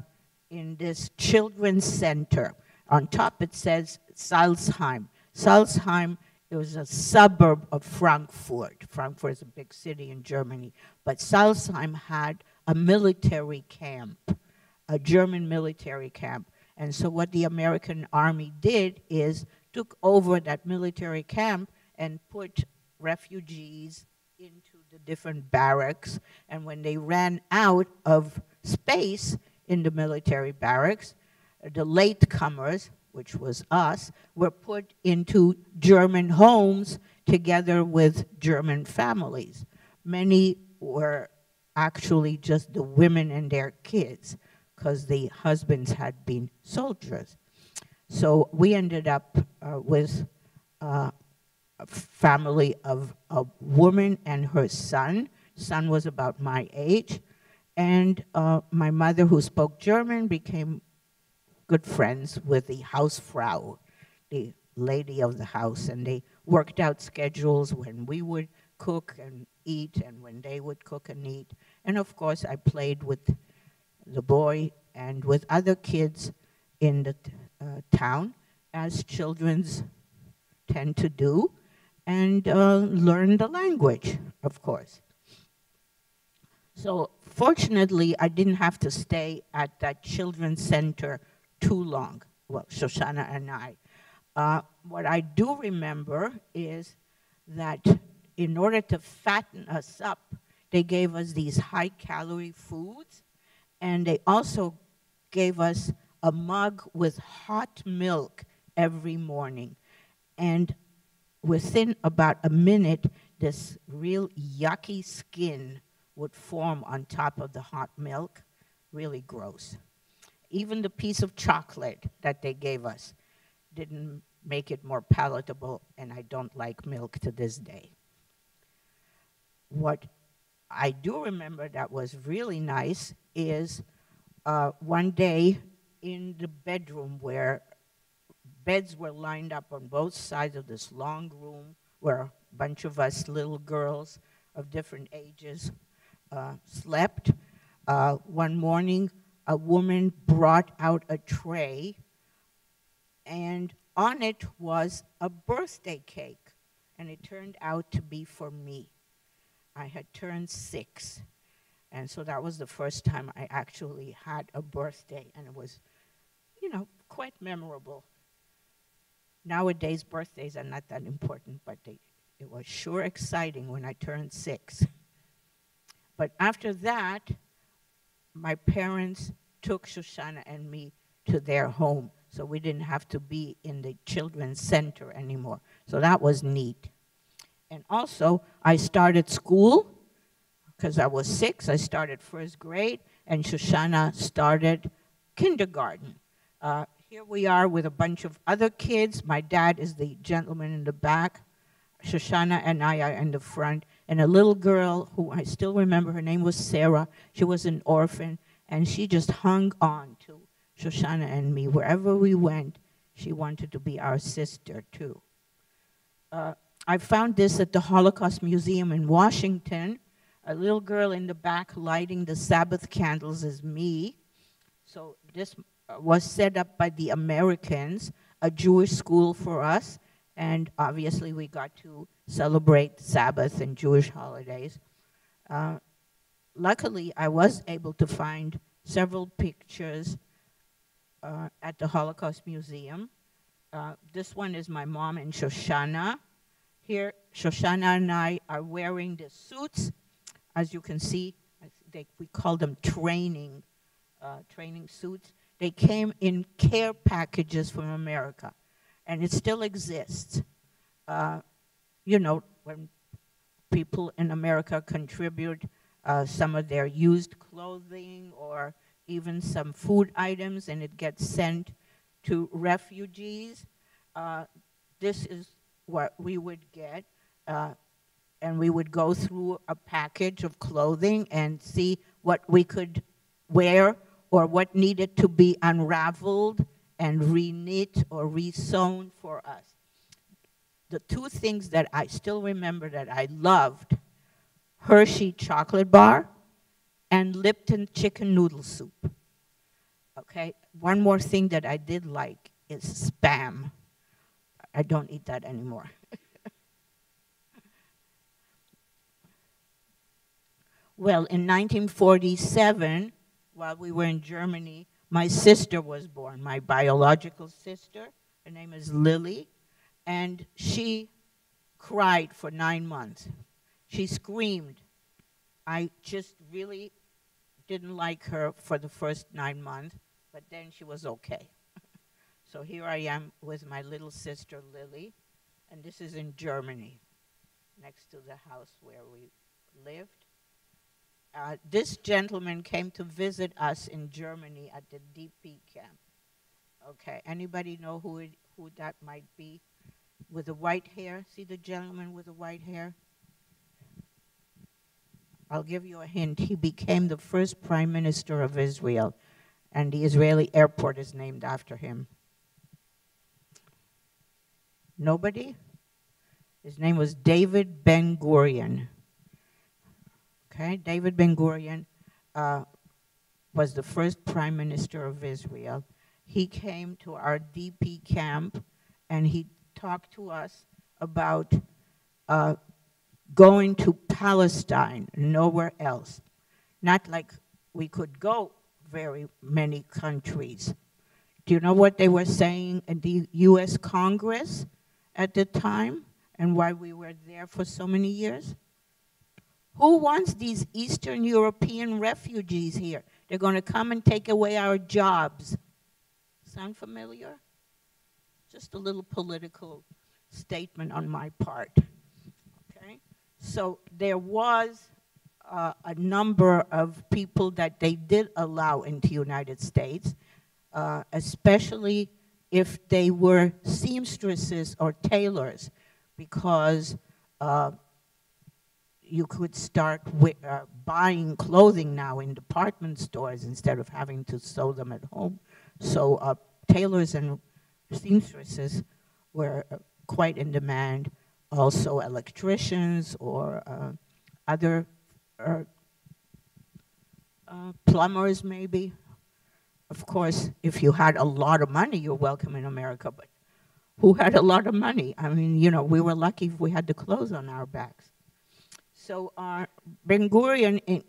in this children's center. On top it says Zeilsheim. Zeilsheim it was a suburb of Frankfurt. Frankfurt is a big city in Germany. But Zeilsheim had a military camp, a German military camp. And so what the American army did is took over that military camp and put refugees into the different barracks. And when they ran out of space in the military barracks, the latecomers which was us, were put into German homes together with German families. Many were actually just the women and their kids because the husbands had been soldiers. So we ended up uh, with uh, a family of a woman and her son. Son was about my age. And uh, my mother, who spoke German, became good friends with the Hausfrau, the lady of the house, and they worked out schedules when we would cook and eat and when they would cook and eat. And of course, I played with the boy and with other kids in the uh, town, as children's tend to do, and uh, learn the language, of course. So fortunately, I didn't have to stay at that children's center too long. Well, Shoshana and I. Uh, what I do remember is that in order to fatten us up, they gave us these high calorie foods And they also gave us a mug with hot milk every morning. And within about a minute, this real yucky skin would form on top of the hot milk. Really gross. Even the piece of chocolate that they gave us didn't make it more palatable, and I don't like milk to this day. What I do remember that was really nice is uh, one day in the bedroom where beds were lined up on both sides of this long room where a bunch of us little girls of different ages uh, slept. Uh, one morning, a woman brought out a tray, and on it was a birthday cake, and it turned out to be for me. I had turned six, and so that was the first time I actually had a birthday, and it was, you know, quite memorable. Nowadays, birthdays are not that important, but they, it was sure exciting when I turned six. But after that, my parents took Shoshana and me to their home, so we didn't have to be in the children's center anymore. So that was neat. And also, I started school because I was six. I started first grade, and Shoshana started kindergarten. Uh, here we are with a bunch of other kids. My dad is the gentleman in the back. Shoshana and I are in the front, and a little girl who I still remember, her name was Sarah. She was an orphan, and she just hung on to Shoshana and me. Wherever we went, she wanted to be our sister, too. Uh, I found this at the Holocaust Museum in Washington. A little girl in the back lighting the Sabbath candles is me. So this was set up by the Americans, a Jewish school for us, and obviously we got to celebrate Sabbath and Jewish holidays. Uh, luckily, I was able to find several pictures uh, at the Holocaust Museum. Uh, this one is my mom and Shoshana. Here, Shoshana and I are wearing the suits. As you can see, they, we call them training, uh, training suits. They came in care packages from America and it still exists. Uh, you know, when people in America contribute uh, some of their used clothing or even some food items and it gets sent to refugees, uh, this is what we would get. Uh, and we would go through a package of clothing and see what we could wear or what needed to be unraveled and reknit or resewn for us. The two things that I still remember that I loved Hershey chocolate bar and Lipton chicken noodle soup. Okay, one more thing that I did like is spam. I don't eat that anymore. well, in 1947, while we were in Germany, my sister was born, my biological sister. Her name is Lily. And she cried for nine months. She screamed. I just really didn't like her for the first nine months, but then she was okay. so here I am with my little sister Lily, and this is in Germany, next to the house where we lived. Uh, this gentleman came to visit us in Germany at the DP camp. Okay, anybody know who, it, who that might be? With the white hair? See the gentleman with the white hair? I'll give you a hint. He became the first prime minister of Israel, and the Israeli airport is named after him. Nobody? His name was David Ben Gurion. Okay, David Ben Gurion uh, was the first prime minister of Israel. He came to our DP camp and he talked to us about uh, going to Palestine, nowhere else. Not like we could go very many countries. Do you know what they were saying in the US Congress at the time and why we were there for so many years? Who wants these Eastern European refugees here? They're going to come and take away our jobs. Sound familiar? Just a little political statement on my part. So there was uh, a number of people that they did allow into the United States, uh, especially if they were seamstresses or tailors, because uh, you could start uh, buying clothing now in department stores instead of having to sew them at home. So uh, tailors and seamstresses were uh, quite in demand. Also electricians or uh, other uh, uh, plumbers maybe. Of course, if you had a lot of money, you're welcome in America, but who had a lot of money? I mean, you know, we were lucky if we had the clothes on our backs. So uh, Ben Gurion in,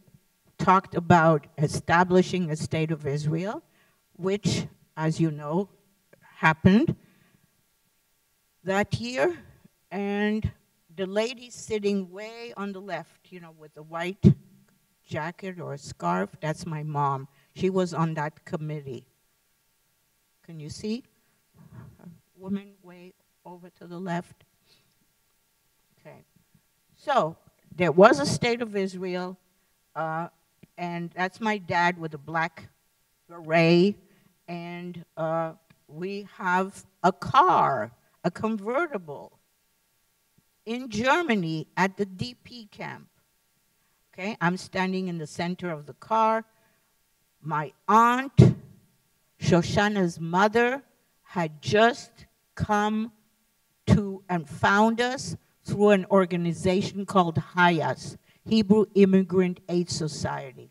talked about establishing a state of Israel, which, as you know, happened that year. And the lady sitting way on the left, you know, with the white jacket or scarf, that's my mom. She was on that committee. Can you see? Woman way over to the left. Okay. So there was a state of Israel, uh, and that's my dad with a black beret, and uh, we have a car, a convertible, in Germany at the DP camp. Okay, I'm standing in the center of the car. My aunt, Shoshana's mother, had just come to and found us through an organization called HIAS, Hebrew Immigrant Aid Society.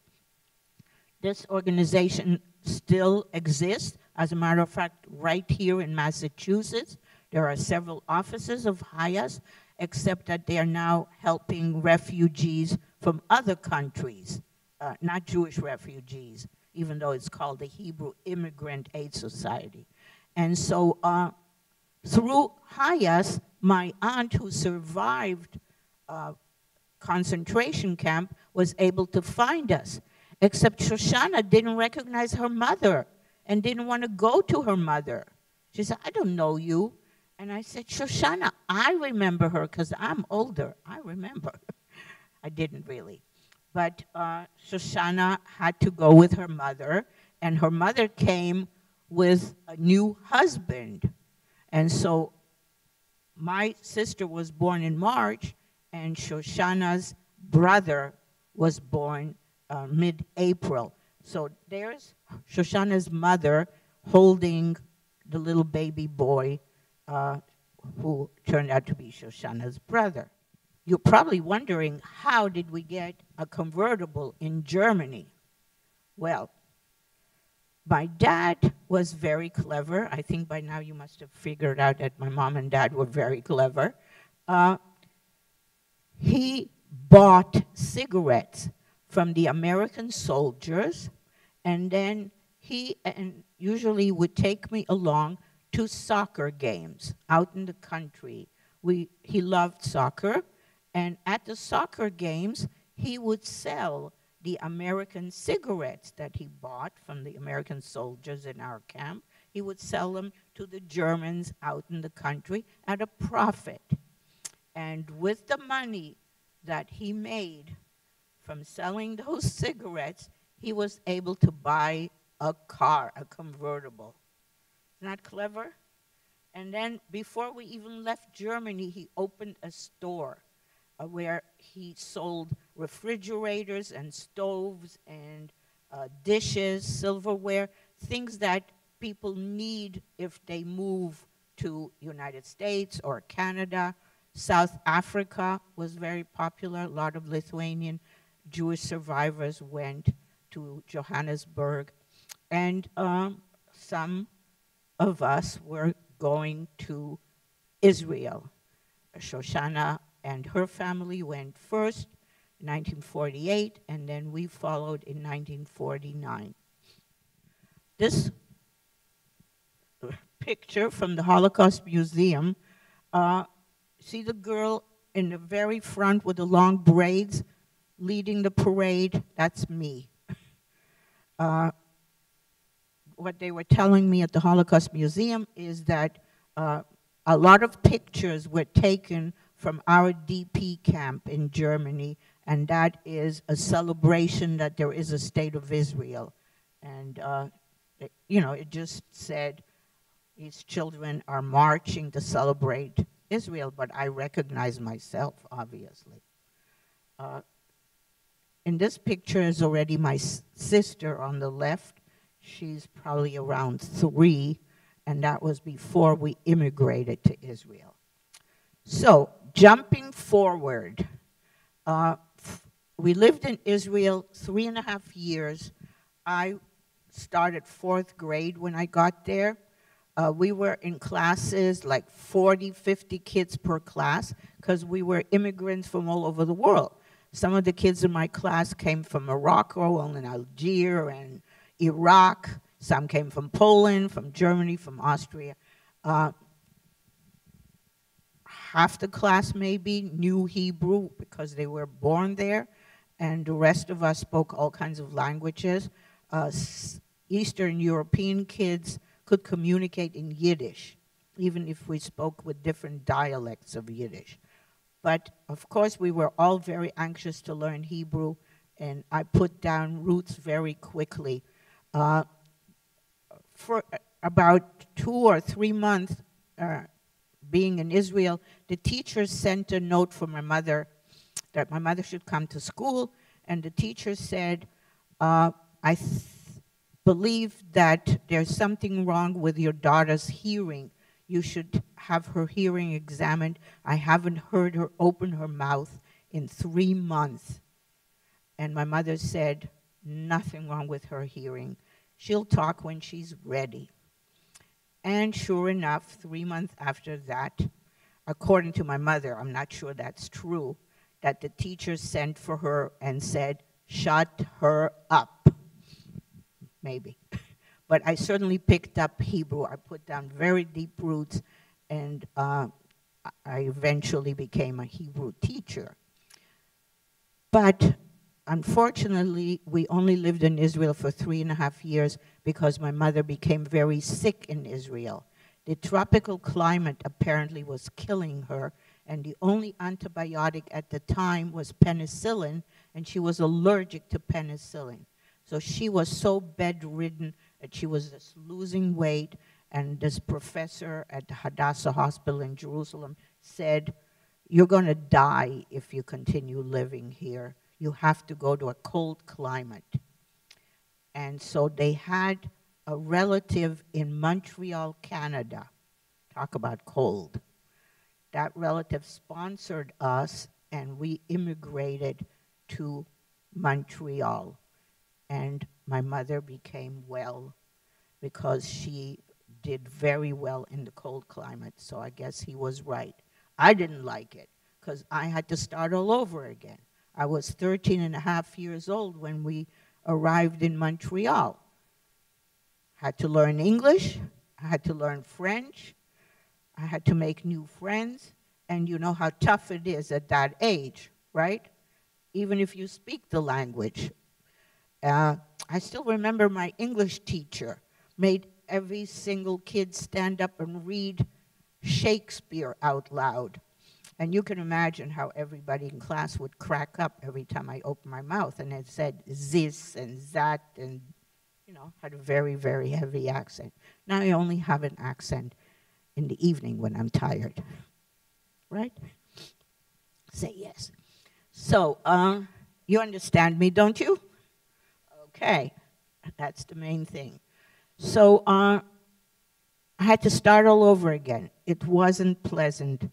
This organization still exists. As a matter of fact, right here in Massachusetts, there are several offices of HIAS, except that they are now helping refugees from other countries, uh, not Jewish refugees, even though it's called the Hebrew Immigrant Aid Society. And so uh, through HIAS, my aunt who survived uh, concentration camp was able to find us. Except Shoshana didn't recognize her mother and didn't want to go to her mother. She said, I don't know you. And I said, Shoshana, I remember her because I'm older. I remember. I didn't really. But uh, Shoshana had to go with her mother, and her mother came with a new husband. And so my sister was born in March, and Shoshana's brother was born uh, mid April. So there's Shoshana's mother holding the little baby boy uh, who turned out to be Shoshana's brother. You're probably wondering how did we get a convertible in Germany? Well, my dad was very clever. I think by now you must have figured out that my mom and dad were very clever. Uh, he bought cigarettes from the American soldiers, and then he and usually would take me along to soccer games out in the country. We, he loved soccer, and at the soccer games, he would sell the American cigarettes that he bought from the American soldiers in our camp. He would sell them to the Germans out in the country at a profit. And with the money that he made from selling those cigarettes, he was able to buy a car, a convertible. Not clever? And then before we even left Germany, he opened a store uh, where he sold refrigerators and stoves and uh, dishes, silverware, things that people need if they move to United States or Canada. South Africa was very popular. A lot of Lithuanian Jewish survivors went to Johannesburg. And um, some of us were going to Israel. Shoshana and her family went first, 1948, and then we followed in 1949. This picture from the Holocaust Museum, uh, see the girl in the very front with the long braids leading the parade? That's me. uh, what they were telling me at the Holocaust Museum is that uh, a lot of pictures were taken from our DP camp in Germany, and that is a celebration that there is a state of Israel. And, uh, it, you know, it just said these children are marching to celebrate Israel, but I recognize myself, obviously. Uh, in this picture is already my sister on the left. She's probably around three, and that was before we immigrated to Israel. So, jumping forward, uh, we lived in Israel three and a half years. I started fourth grade when I got there. Uh, we were in classes like 40, 50 kids per class because we were immigrants from all over the world. Some of the kids in my class came from Morocco and Algeria and Iraq. Some came from Poland, from Germany, from Austria. Uh, half the class maybe knew Hebrew because they were born there, and the rest of us spoke all kinds of languages. Uh, Eastern European kids could communicate in Yiddish, even if we spoke with different dialects of Yiddish. But of course, we were all very anxious to learn Hebrew, and I put down roots very quickly. Uh, for about two or three months uh, being in Israel, the teacher sent a note from my mother that my mother should come to school, and the teacher said, uh, I believe that there's something wrong with your daughter's hearing you should have her hearing examined. I haven't heard her open her mouth in three months. And my mother said, nothing wrong with her hearing. She'll talk when she's ready. And sure enough, three months after that, according to my mother, I'm not sure that's true, that the teacher sent for her and said, shut her up. Maybe. but I certainly picked up Hebrew. I put down very deep roots, and uh, I eventually became a Hebrew teacher. But unfortunately, we only lived in Israel for three and a half years because my mother became very sick in Israel. The tropical climate apparently was killing her, and the only antibiotic at the time was penicillin, and she was allergic to penicillin. So she was so bedridden that she was just losing weight. And this professor at the Hadassah Hospital in Jerusalem said, You're going to die if you continue living here. You have to go to a cold climate. And so they had a relative in Montreal, Canada. Talk about cold. That relative sponsored us, and we immigrated to Montreal. And my mother became well because she did very well in the cold climate, so I guess he was right. I didn't like it because I had to start all over again. I was 13 and a half years old when we arrived in Montreal. Had to learn English, I had to learn French, I had to make new friends, and you know how tough it is at that age, right? Even if you speak the language. Uh, I still remember my English teacher made every single kid stand up and read Shakespeare out loud. And you can imagine how everybody in class would crack up every time I opened my mouth and it said this and that and, you know, had a very, very heavy accent. Now I only have an accent in the evening when I'm tired. Right? Say yes. So, uh, you understand me, don't you? Okay, that's the main thing. So uh, I had to start all over again. It wasn't pleasant,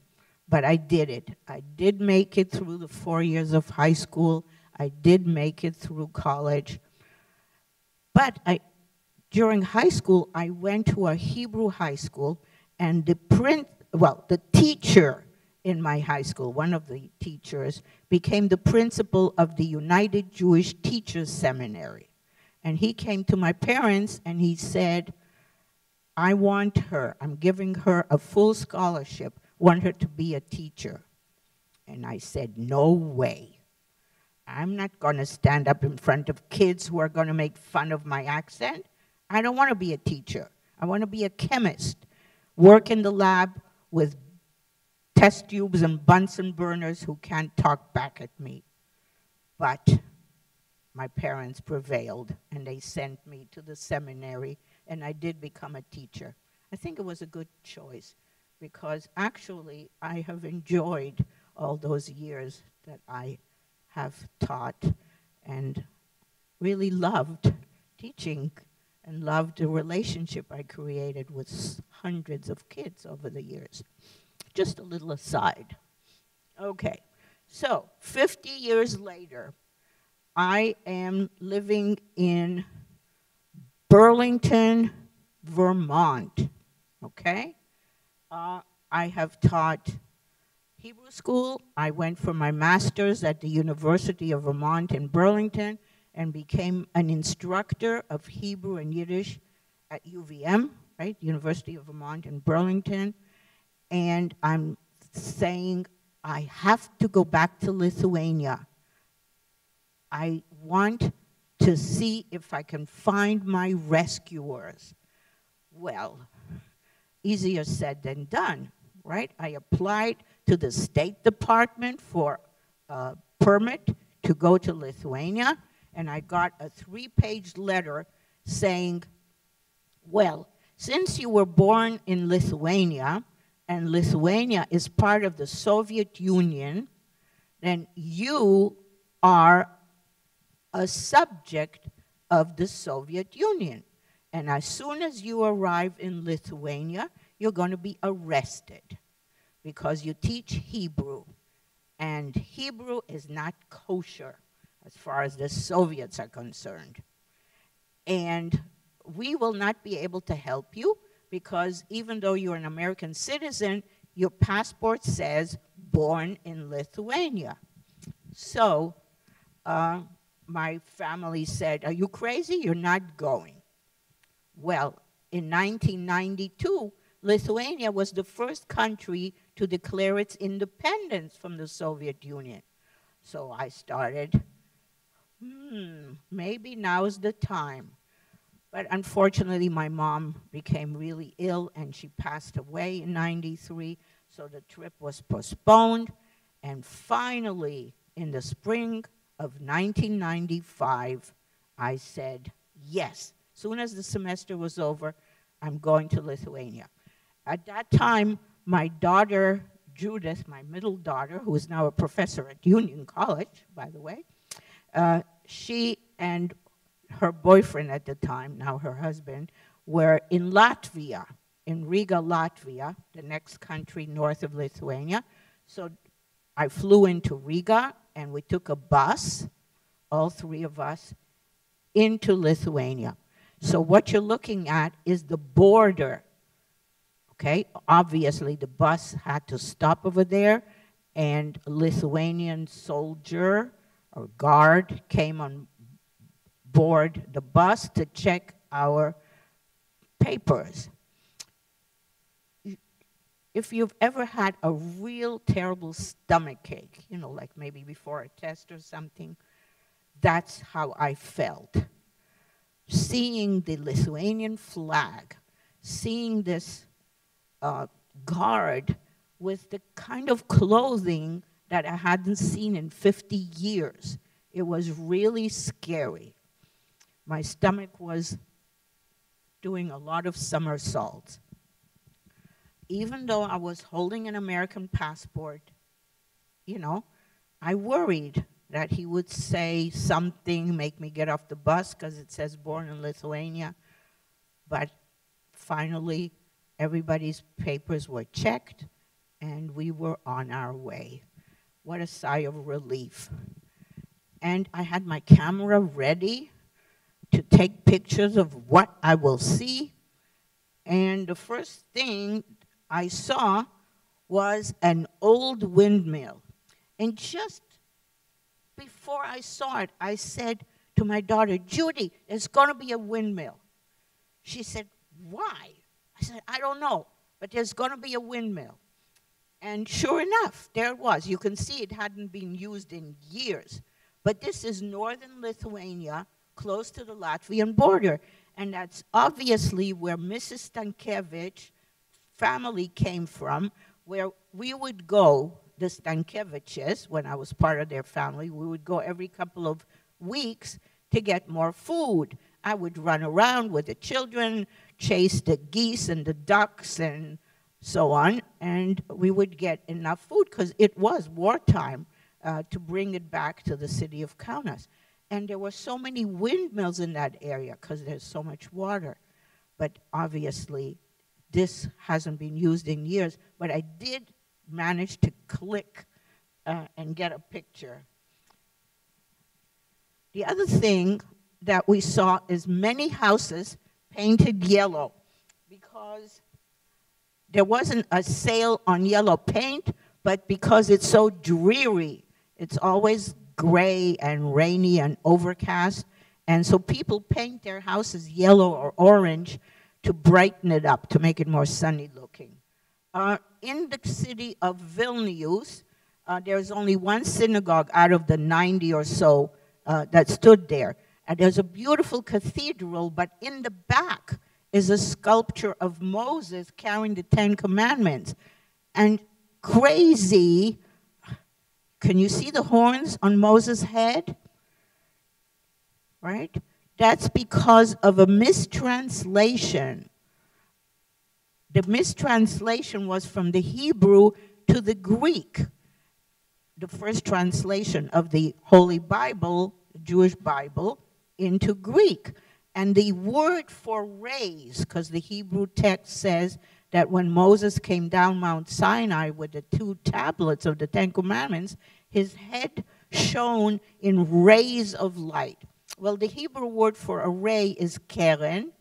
but I did it. I did make it through the four years of high school. I did make it through college. But I, during high school, I went to a Hebrew high school, and the print, well, the teacher in my high school, one of the teachers, became the principal of the United Jewish Teachers Seminary. And he came to my parents and he said, I want her, I'm giving her a full scholarship, want her to be a teacher. And I said, no way. I'm not going to stand up in front of kids who are going to make fun of my accent. I don't want to be a teacher. I want to be a chemist, work in the lab with test tubes and Bunsen burners who can't talk back at me. But my parents prevailed and they sent me to the seminary and I did become a teacher. I think it was a good choice because actually I have enjoyed all those years that I have taught and really loved teaching and loved the relationship I created with hundreds of kids over the years. Just a little aside. Okay, so 50 years later, I am living in Burlington, Vermont. Okay? Uh, I have taught Hebrew school. I went for my master's at the University of Vermont in Burlington and became an instructor of Hebrew and Yiddish at UVM, right? University of Vermont in Burlington. And I'm saying I have to go back to Lithuania. I want to see if I can find my rescuers. Well, easier said than done, right? I applied to the State Department for a permit to go to Lithuania, and I got a three page letter saying, Well, since you were born in Lithuania, and Lithuania is part of the Soviet Union, then you are a subject of the Soviet Union. And as soon as you arrive in Lithuania, you're going to be arrested because you teach Hebrew. And Hebrew is not kosher as far as the Soviets are concerned. And we will not be able to help you because even though you're an American citizen, your passport says born in Lithuania. So uh, my family said, Are you crazy? You're not going. Well, in 1992, Lithuania was the first country to declare its independence from the Soviet Union. So I started, hmm, maybe now's the time. But unfortunately, my mom became really ill and she passed away in 93, so the trip was postponed. And finally, in the spring of 1995, I said, yes. Soon as the semester was over, I'm going to Lithuania. At that time, my daughter, Judith, my middle daughter, who is now a professor at Union College, by the way, uh, she and her boyfriend at the time, now her husband, were in Latvia, in Riga, Latvia, the next country north of Lithuania. So I flew into Riga and we took a bus, all three of us, into Lithuania. So what you're looking at is the border. Okay, obviously the bus had to stop over there, and a Lithuanian soldier or guard came on board the bus to check our papers if you've ever had a real terrible stomach ache, you know, like maybe before a test or something, that's how I felt. Seeing the Lithuanian flag, seeing this uh, guard with the kind of clothing that I hadn't seen in 50 years, it was really scary. My stomach was doing a lot of somersaults even though I was holding an American passport, you know, I worried that he would say something, make me get off the bus because it says born in Lithuania. But finally, everybody's papers were checked and we were on our way. What a sigh of relief. And I had my camera ready to take pictures of what I will see. And the first thing I saw was an old windmill. And just before I saw it, I said to my daughter, Judy, there's going to be a windmill. She said, Why? I said, I don't know, but there's going to be a windmill. And sure enough, there it was. You can see it hadn't been used in years, But this is northern Lithuania, close to the Latvian border. And that's obviously where Mrs. Stankiewicz family came from, where we would go, the Stankiewicz, when I was part of their family, we would go every couple of weeks to get more food. I would run around with the children, chase the geese and the ducks and so on, and we would get enough food because it was wartime uh, to bring it back to the city of Kaunas. And there were so many windmills in that area because there's so much water. But obviously, this hasn't been used in years. But I did manage to click uh, and get a picture. The other thing that we saw is many houses painted yellow because there wasn't a sale on yellow paint, but because it's so dreary, it's always gray and rainy and overcast. And so people paint their houses yellow or orange to brighten it up, to make it more sunny looking. Uh, in the city of Vilnius, uh, there's only one synagogue out of the 90 or so uh, that stood there. And there's a beautiful cathedral, but in the back is a sculpture of Moses carrying the Ten Commandments. And crazy, can you see the horns on Moses' head? Right? That's because of a mistranslation. The mistranslation was from the Hebrew to the Greek. The first translation of the Holy Bible, the Jewish Bible, into Greek. And the word for raise, because the Hebrew text says that when Moses came down Mount Sinai with the two tablets of the Ten Commandments, his head shone in rays of light. Well, the Hebrew word for a ray is keren,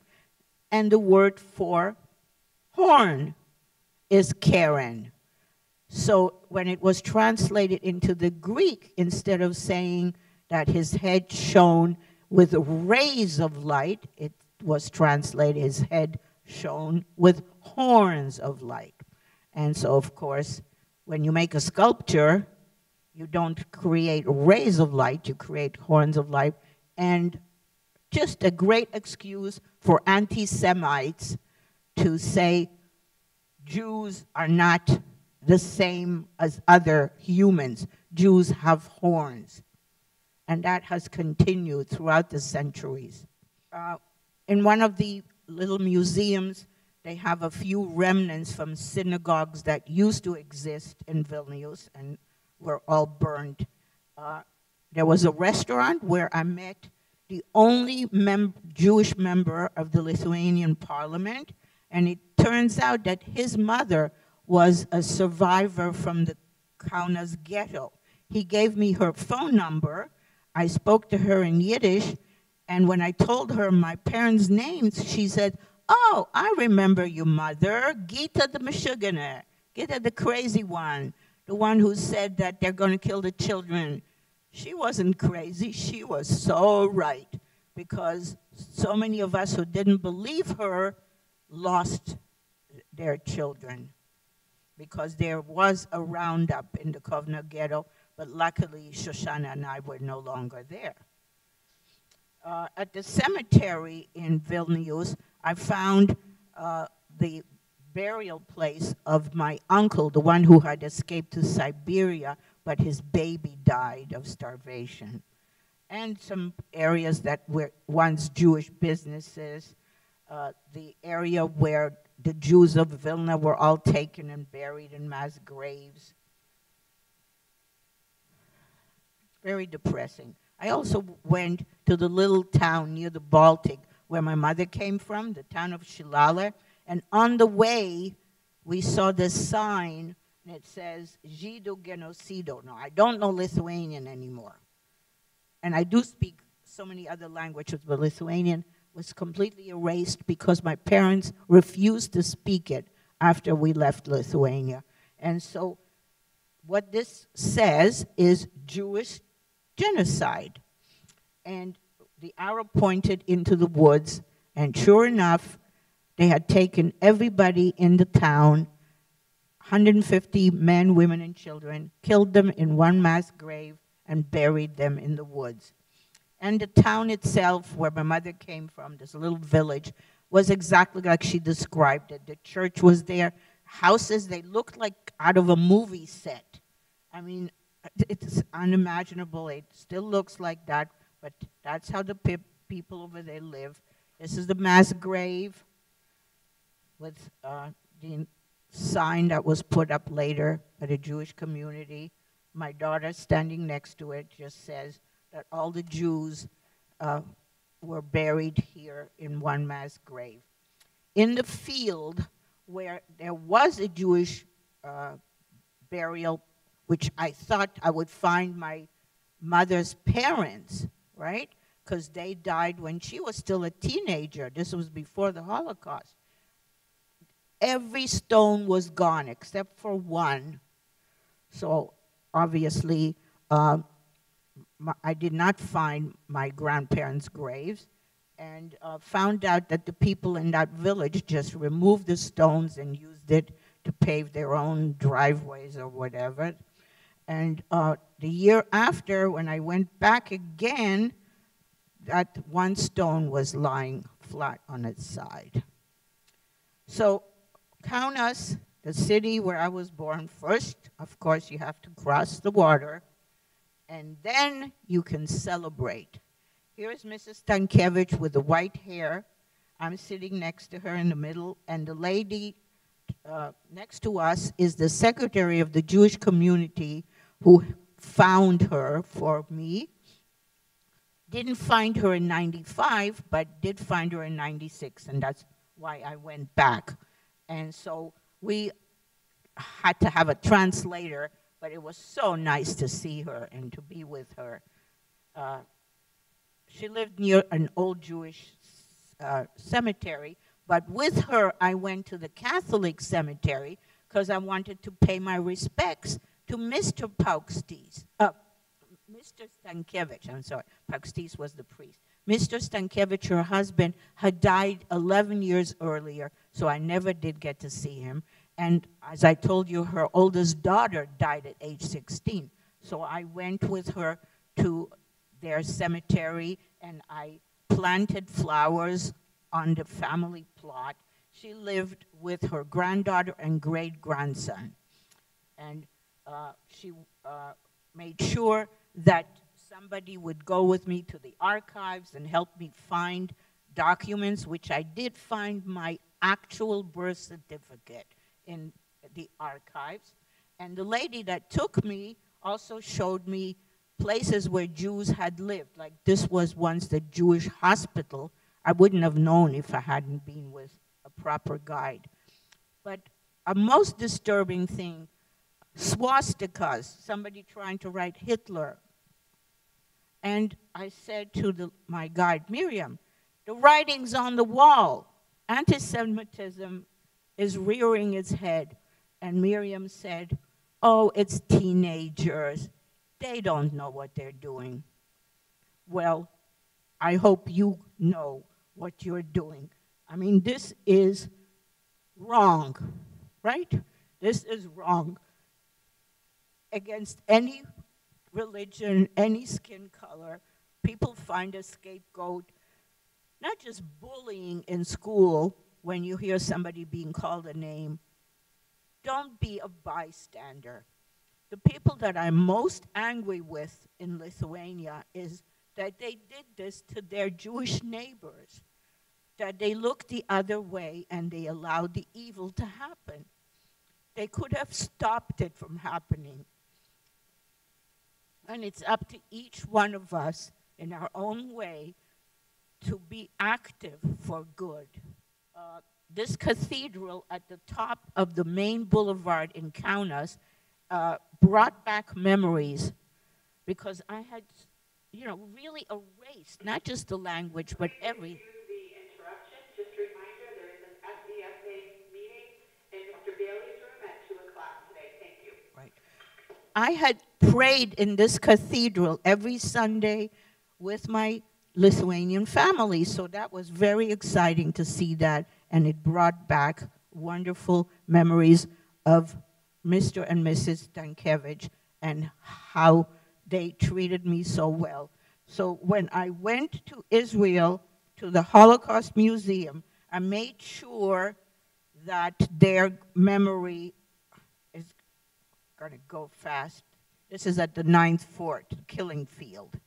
and the word for horn is keren. So when it was translated into the Greek, instead of saying that his head shone with rays of light, it was translated, his head shone with horns of light. And so, of course, when you make a sculpture, you don't create rays of light, you create horns of light. And just a great excuse for anti Semites to say Jews are not the same as other humans. Jews have horns and that has continued throughout the centuries. Uh, in one of the little museums, they have a few remnants from synagogues that used to exist in Vilnius and were all burned. Uh, there was a restaurant where I met the only mem Jewish member of the Lithuanian parliament, and it turns out that his mother was a survivor from the Kaunas ghetto. He gave me her phone number, I spoke to her in Yiddish, and when I told her my parents' names, she said, Oh, I remember your mother, Gita the Meshuggah, Gita the crazy one, the one who said that they're going to kill the children. She wasn't crazy, she was so right, because so many of us who didn't believe her lost their children because there was a roundup in the Kovna ghetto but luckily Shoshana and I were no longer there. Uh, at the cemetery in Vilnius, I found uh, the burial place of my uncle, the one who had escaped to Siberia, but his baby died of starvation. And some areas that were once Jewish businesses, uh, the area where the Jews of Vilna were all taken and buried in mass graves. very depressing. I also went to the little town near the Baltic where my mother came from, the town of Shilale, and on the way we saw this sign and it says Žydų genocido. Now, I don't know Lithuanian anymore. And I do speak so many other languages, but Lithuanian was completely erased because my parents refused to speak it after we left Lithuania. And so what this says is Jewish genocide. And the arrow pointed into the woods, and sure enough, they had taken everybody in the town 150 men, women, and children, killed them in one mass grave, and buried them in the woods. And the town itself, where my mother came from, this little village, was exactly like she described it. The church was there, houses, they looked like out of a movie set. I mean, it's unimaginable. It still looks like that, but that's how the pe people over there live. This is the mass grave with uh, the sign that was put up later by the Jewish community. My daughter standing next to it just says that all the Jews uh, were buried here in one mass grave. In the field where there was a Jewish uh, burial, which I thought I would find my mother's parents, right? Because they died when she was still a teenager. This was before the Holocaust. Every stone was gone except for one. So obviously, uh, I did not find my grandparents' graves and uh, found out that the people in that village just removed the stones and used it to pave their own driveways or whatever. And uh, the year after, when I went back again, that one stone was lying flat on its side. So, Kaunas, the city where I was born, first, of course, you have to cross the water and then you can celebrate. Here's Mrs. Stankiewicz with the white hair. I'm sitting next to her in the middle, and the lady uh, next to us is the secretary of the Jewish community who found her for me. Didn't find her in 95, but did find her in 96, and that's why I went back. And so we had to have a translator but it was so nice to see her and to be with her. Uh, she lived near an old Jewish uh, cemetery, but with her, I went to the Catholic cemetery because I wanted to pay my respects to Mr. Paukštys. Uh, Mr. Stankiewicz, I'm sorry, Paukštys was the priest. Mr. Stankiewicz, her husband, had died 11 years earlier, so I never did get to see him. And as I told you, her oldest daughter died at age 16. So I went with her to their cemetery and I planted flowers on the family plot. She lived with her granddaughter and great grandson. And uh, she uh, made sure that somebody would go with me to the archives and help me find documents, which I did find my actual birth certificate in the archives. And the lady that took me also showed me places where Jews had lived. Like this was once the Jewish hospital. I wouldn't have known if I hadn't been with a proper guide. But a most disturbing thing, swastikas, somebody trying to write Hitler. And I said to the, my guide, Miriam, the writing's on the wall. Anti-Semitism is rearing its head. And Miriam said, Oh, it's teenagers. They don't know what they're doing. Well, I hope you know what you're doing. I mean, this is wrong, right? This is wrong against any religion, any skin color. People find a scapegoat, not just bullying in school, when you hear somebody being called a name, don't be a bystander. The people that I'm most angry with in Lithuania is that they did this to their Jewish neighbors, that they looked the other way and they allowed the evil to happen. They could have stopped it from happening. And it's up to each one of us in our own way to be active for good. Uh, this cathedral at the top of the main boulevard in Kaunas uh, brought back memories because I had, you know, really erased not just the language but every. Right. I had prayed in this cathedral every Sunday with my Lithuanian families. So that was very exciting to see that, and it brought back wonderful memories of Mr. and Mrs. Stankiewicz and how they treated me so well. So when I went to Israel to the Holocaust Museum, I made sure that their memory is going to go fast. This is at the Ninth Fort, killing field.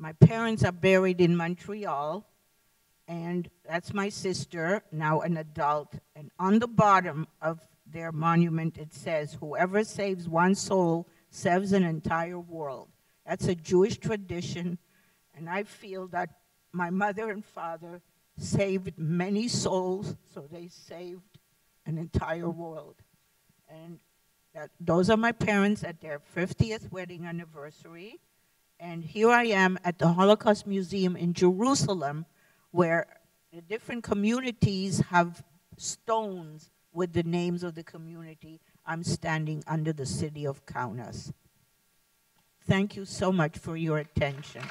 My parents are buried in Montreal, and that's my sister, now an adult. And on the bottom of their monument, it says, Whoever saves one soul saves an entire world. That's a Jewish tradition, and I feel that my mother and father saved many souls, so they saved an entire world. And that, those are my parents at their 50th wedding anniversary. And here I am at the Holocaust Museum in Jerusalem, where the different communities have stones with the names of the community. I'm standing under the city of Kaunas. Thank you so much for your attention.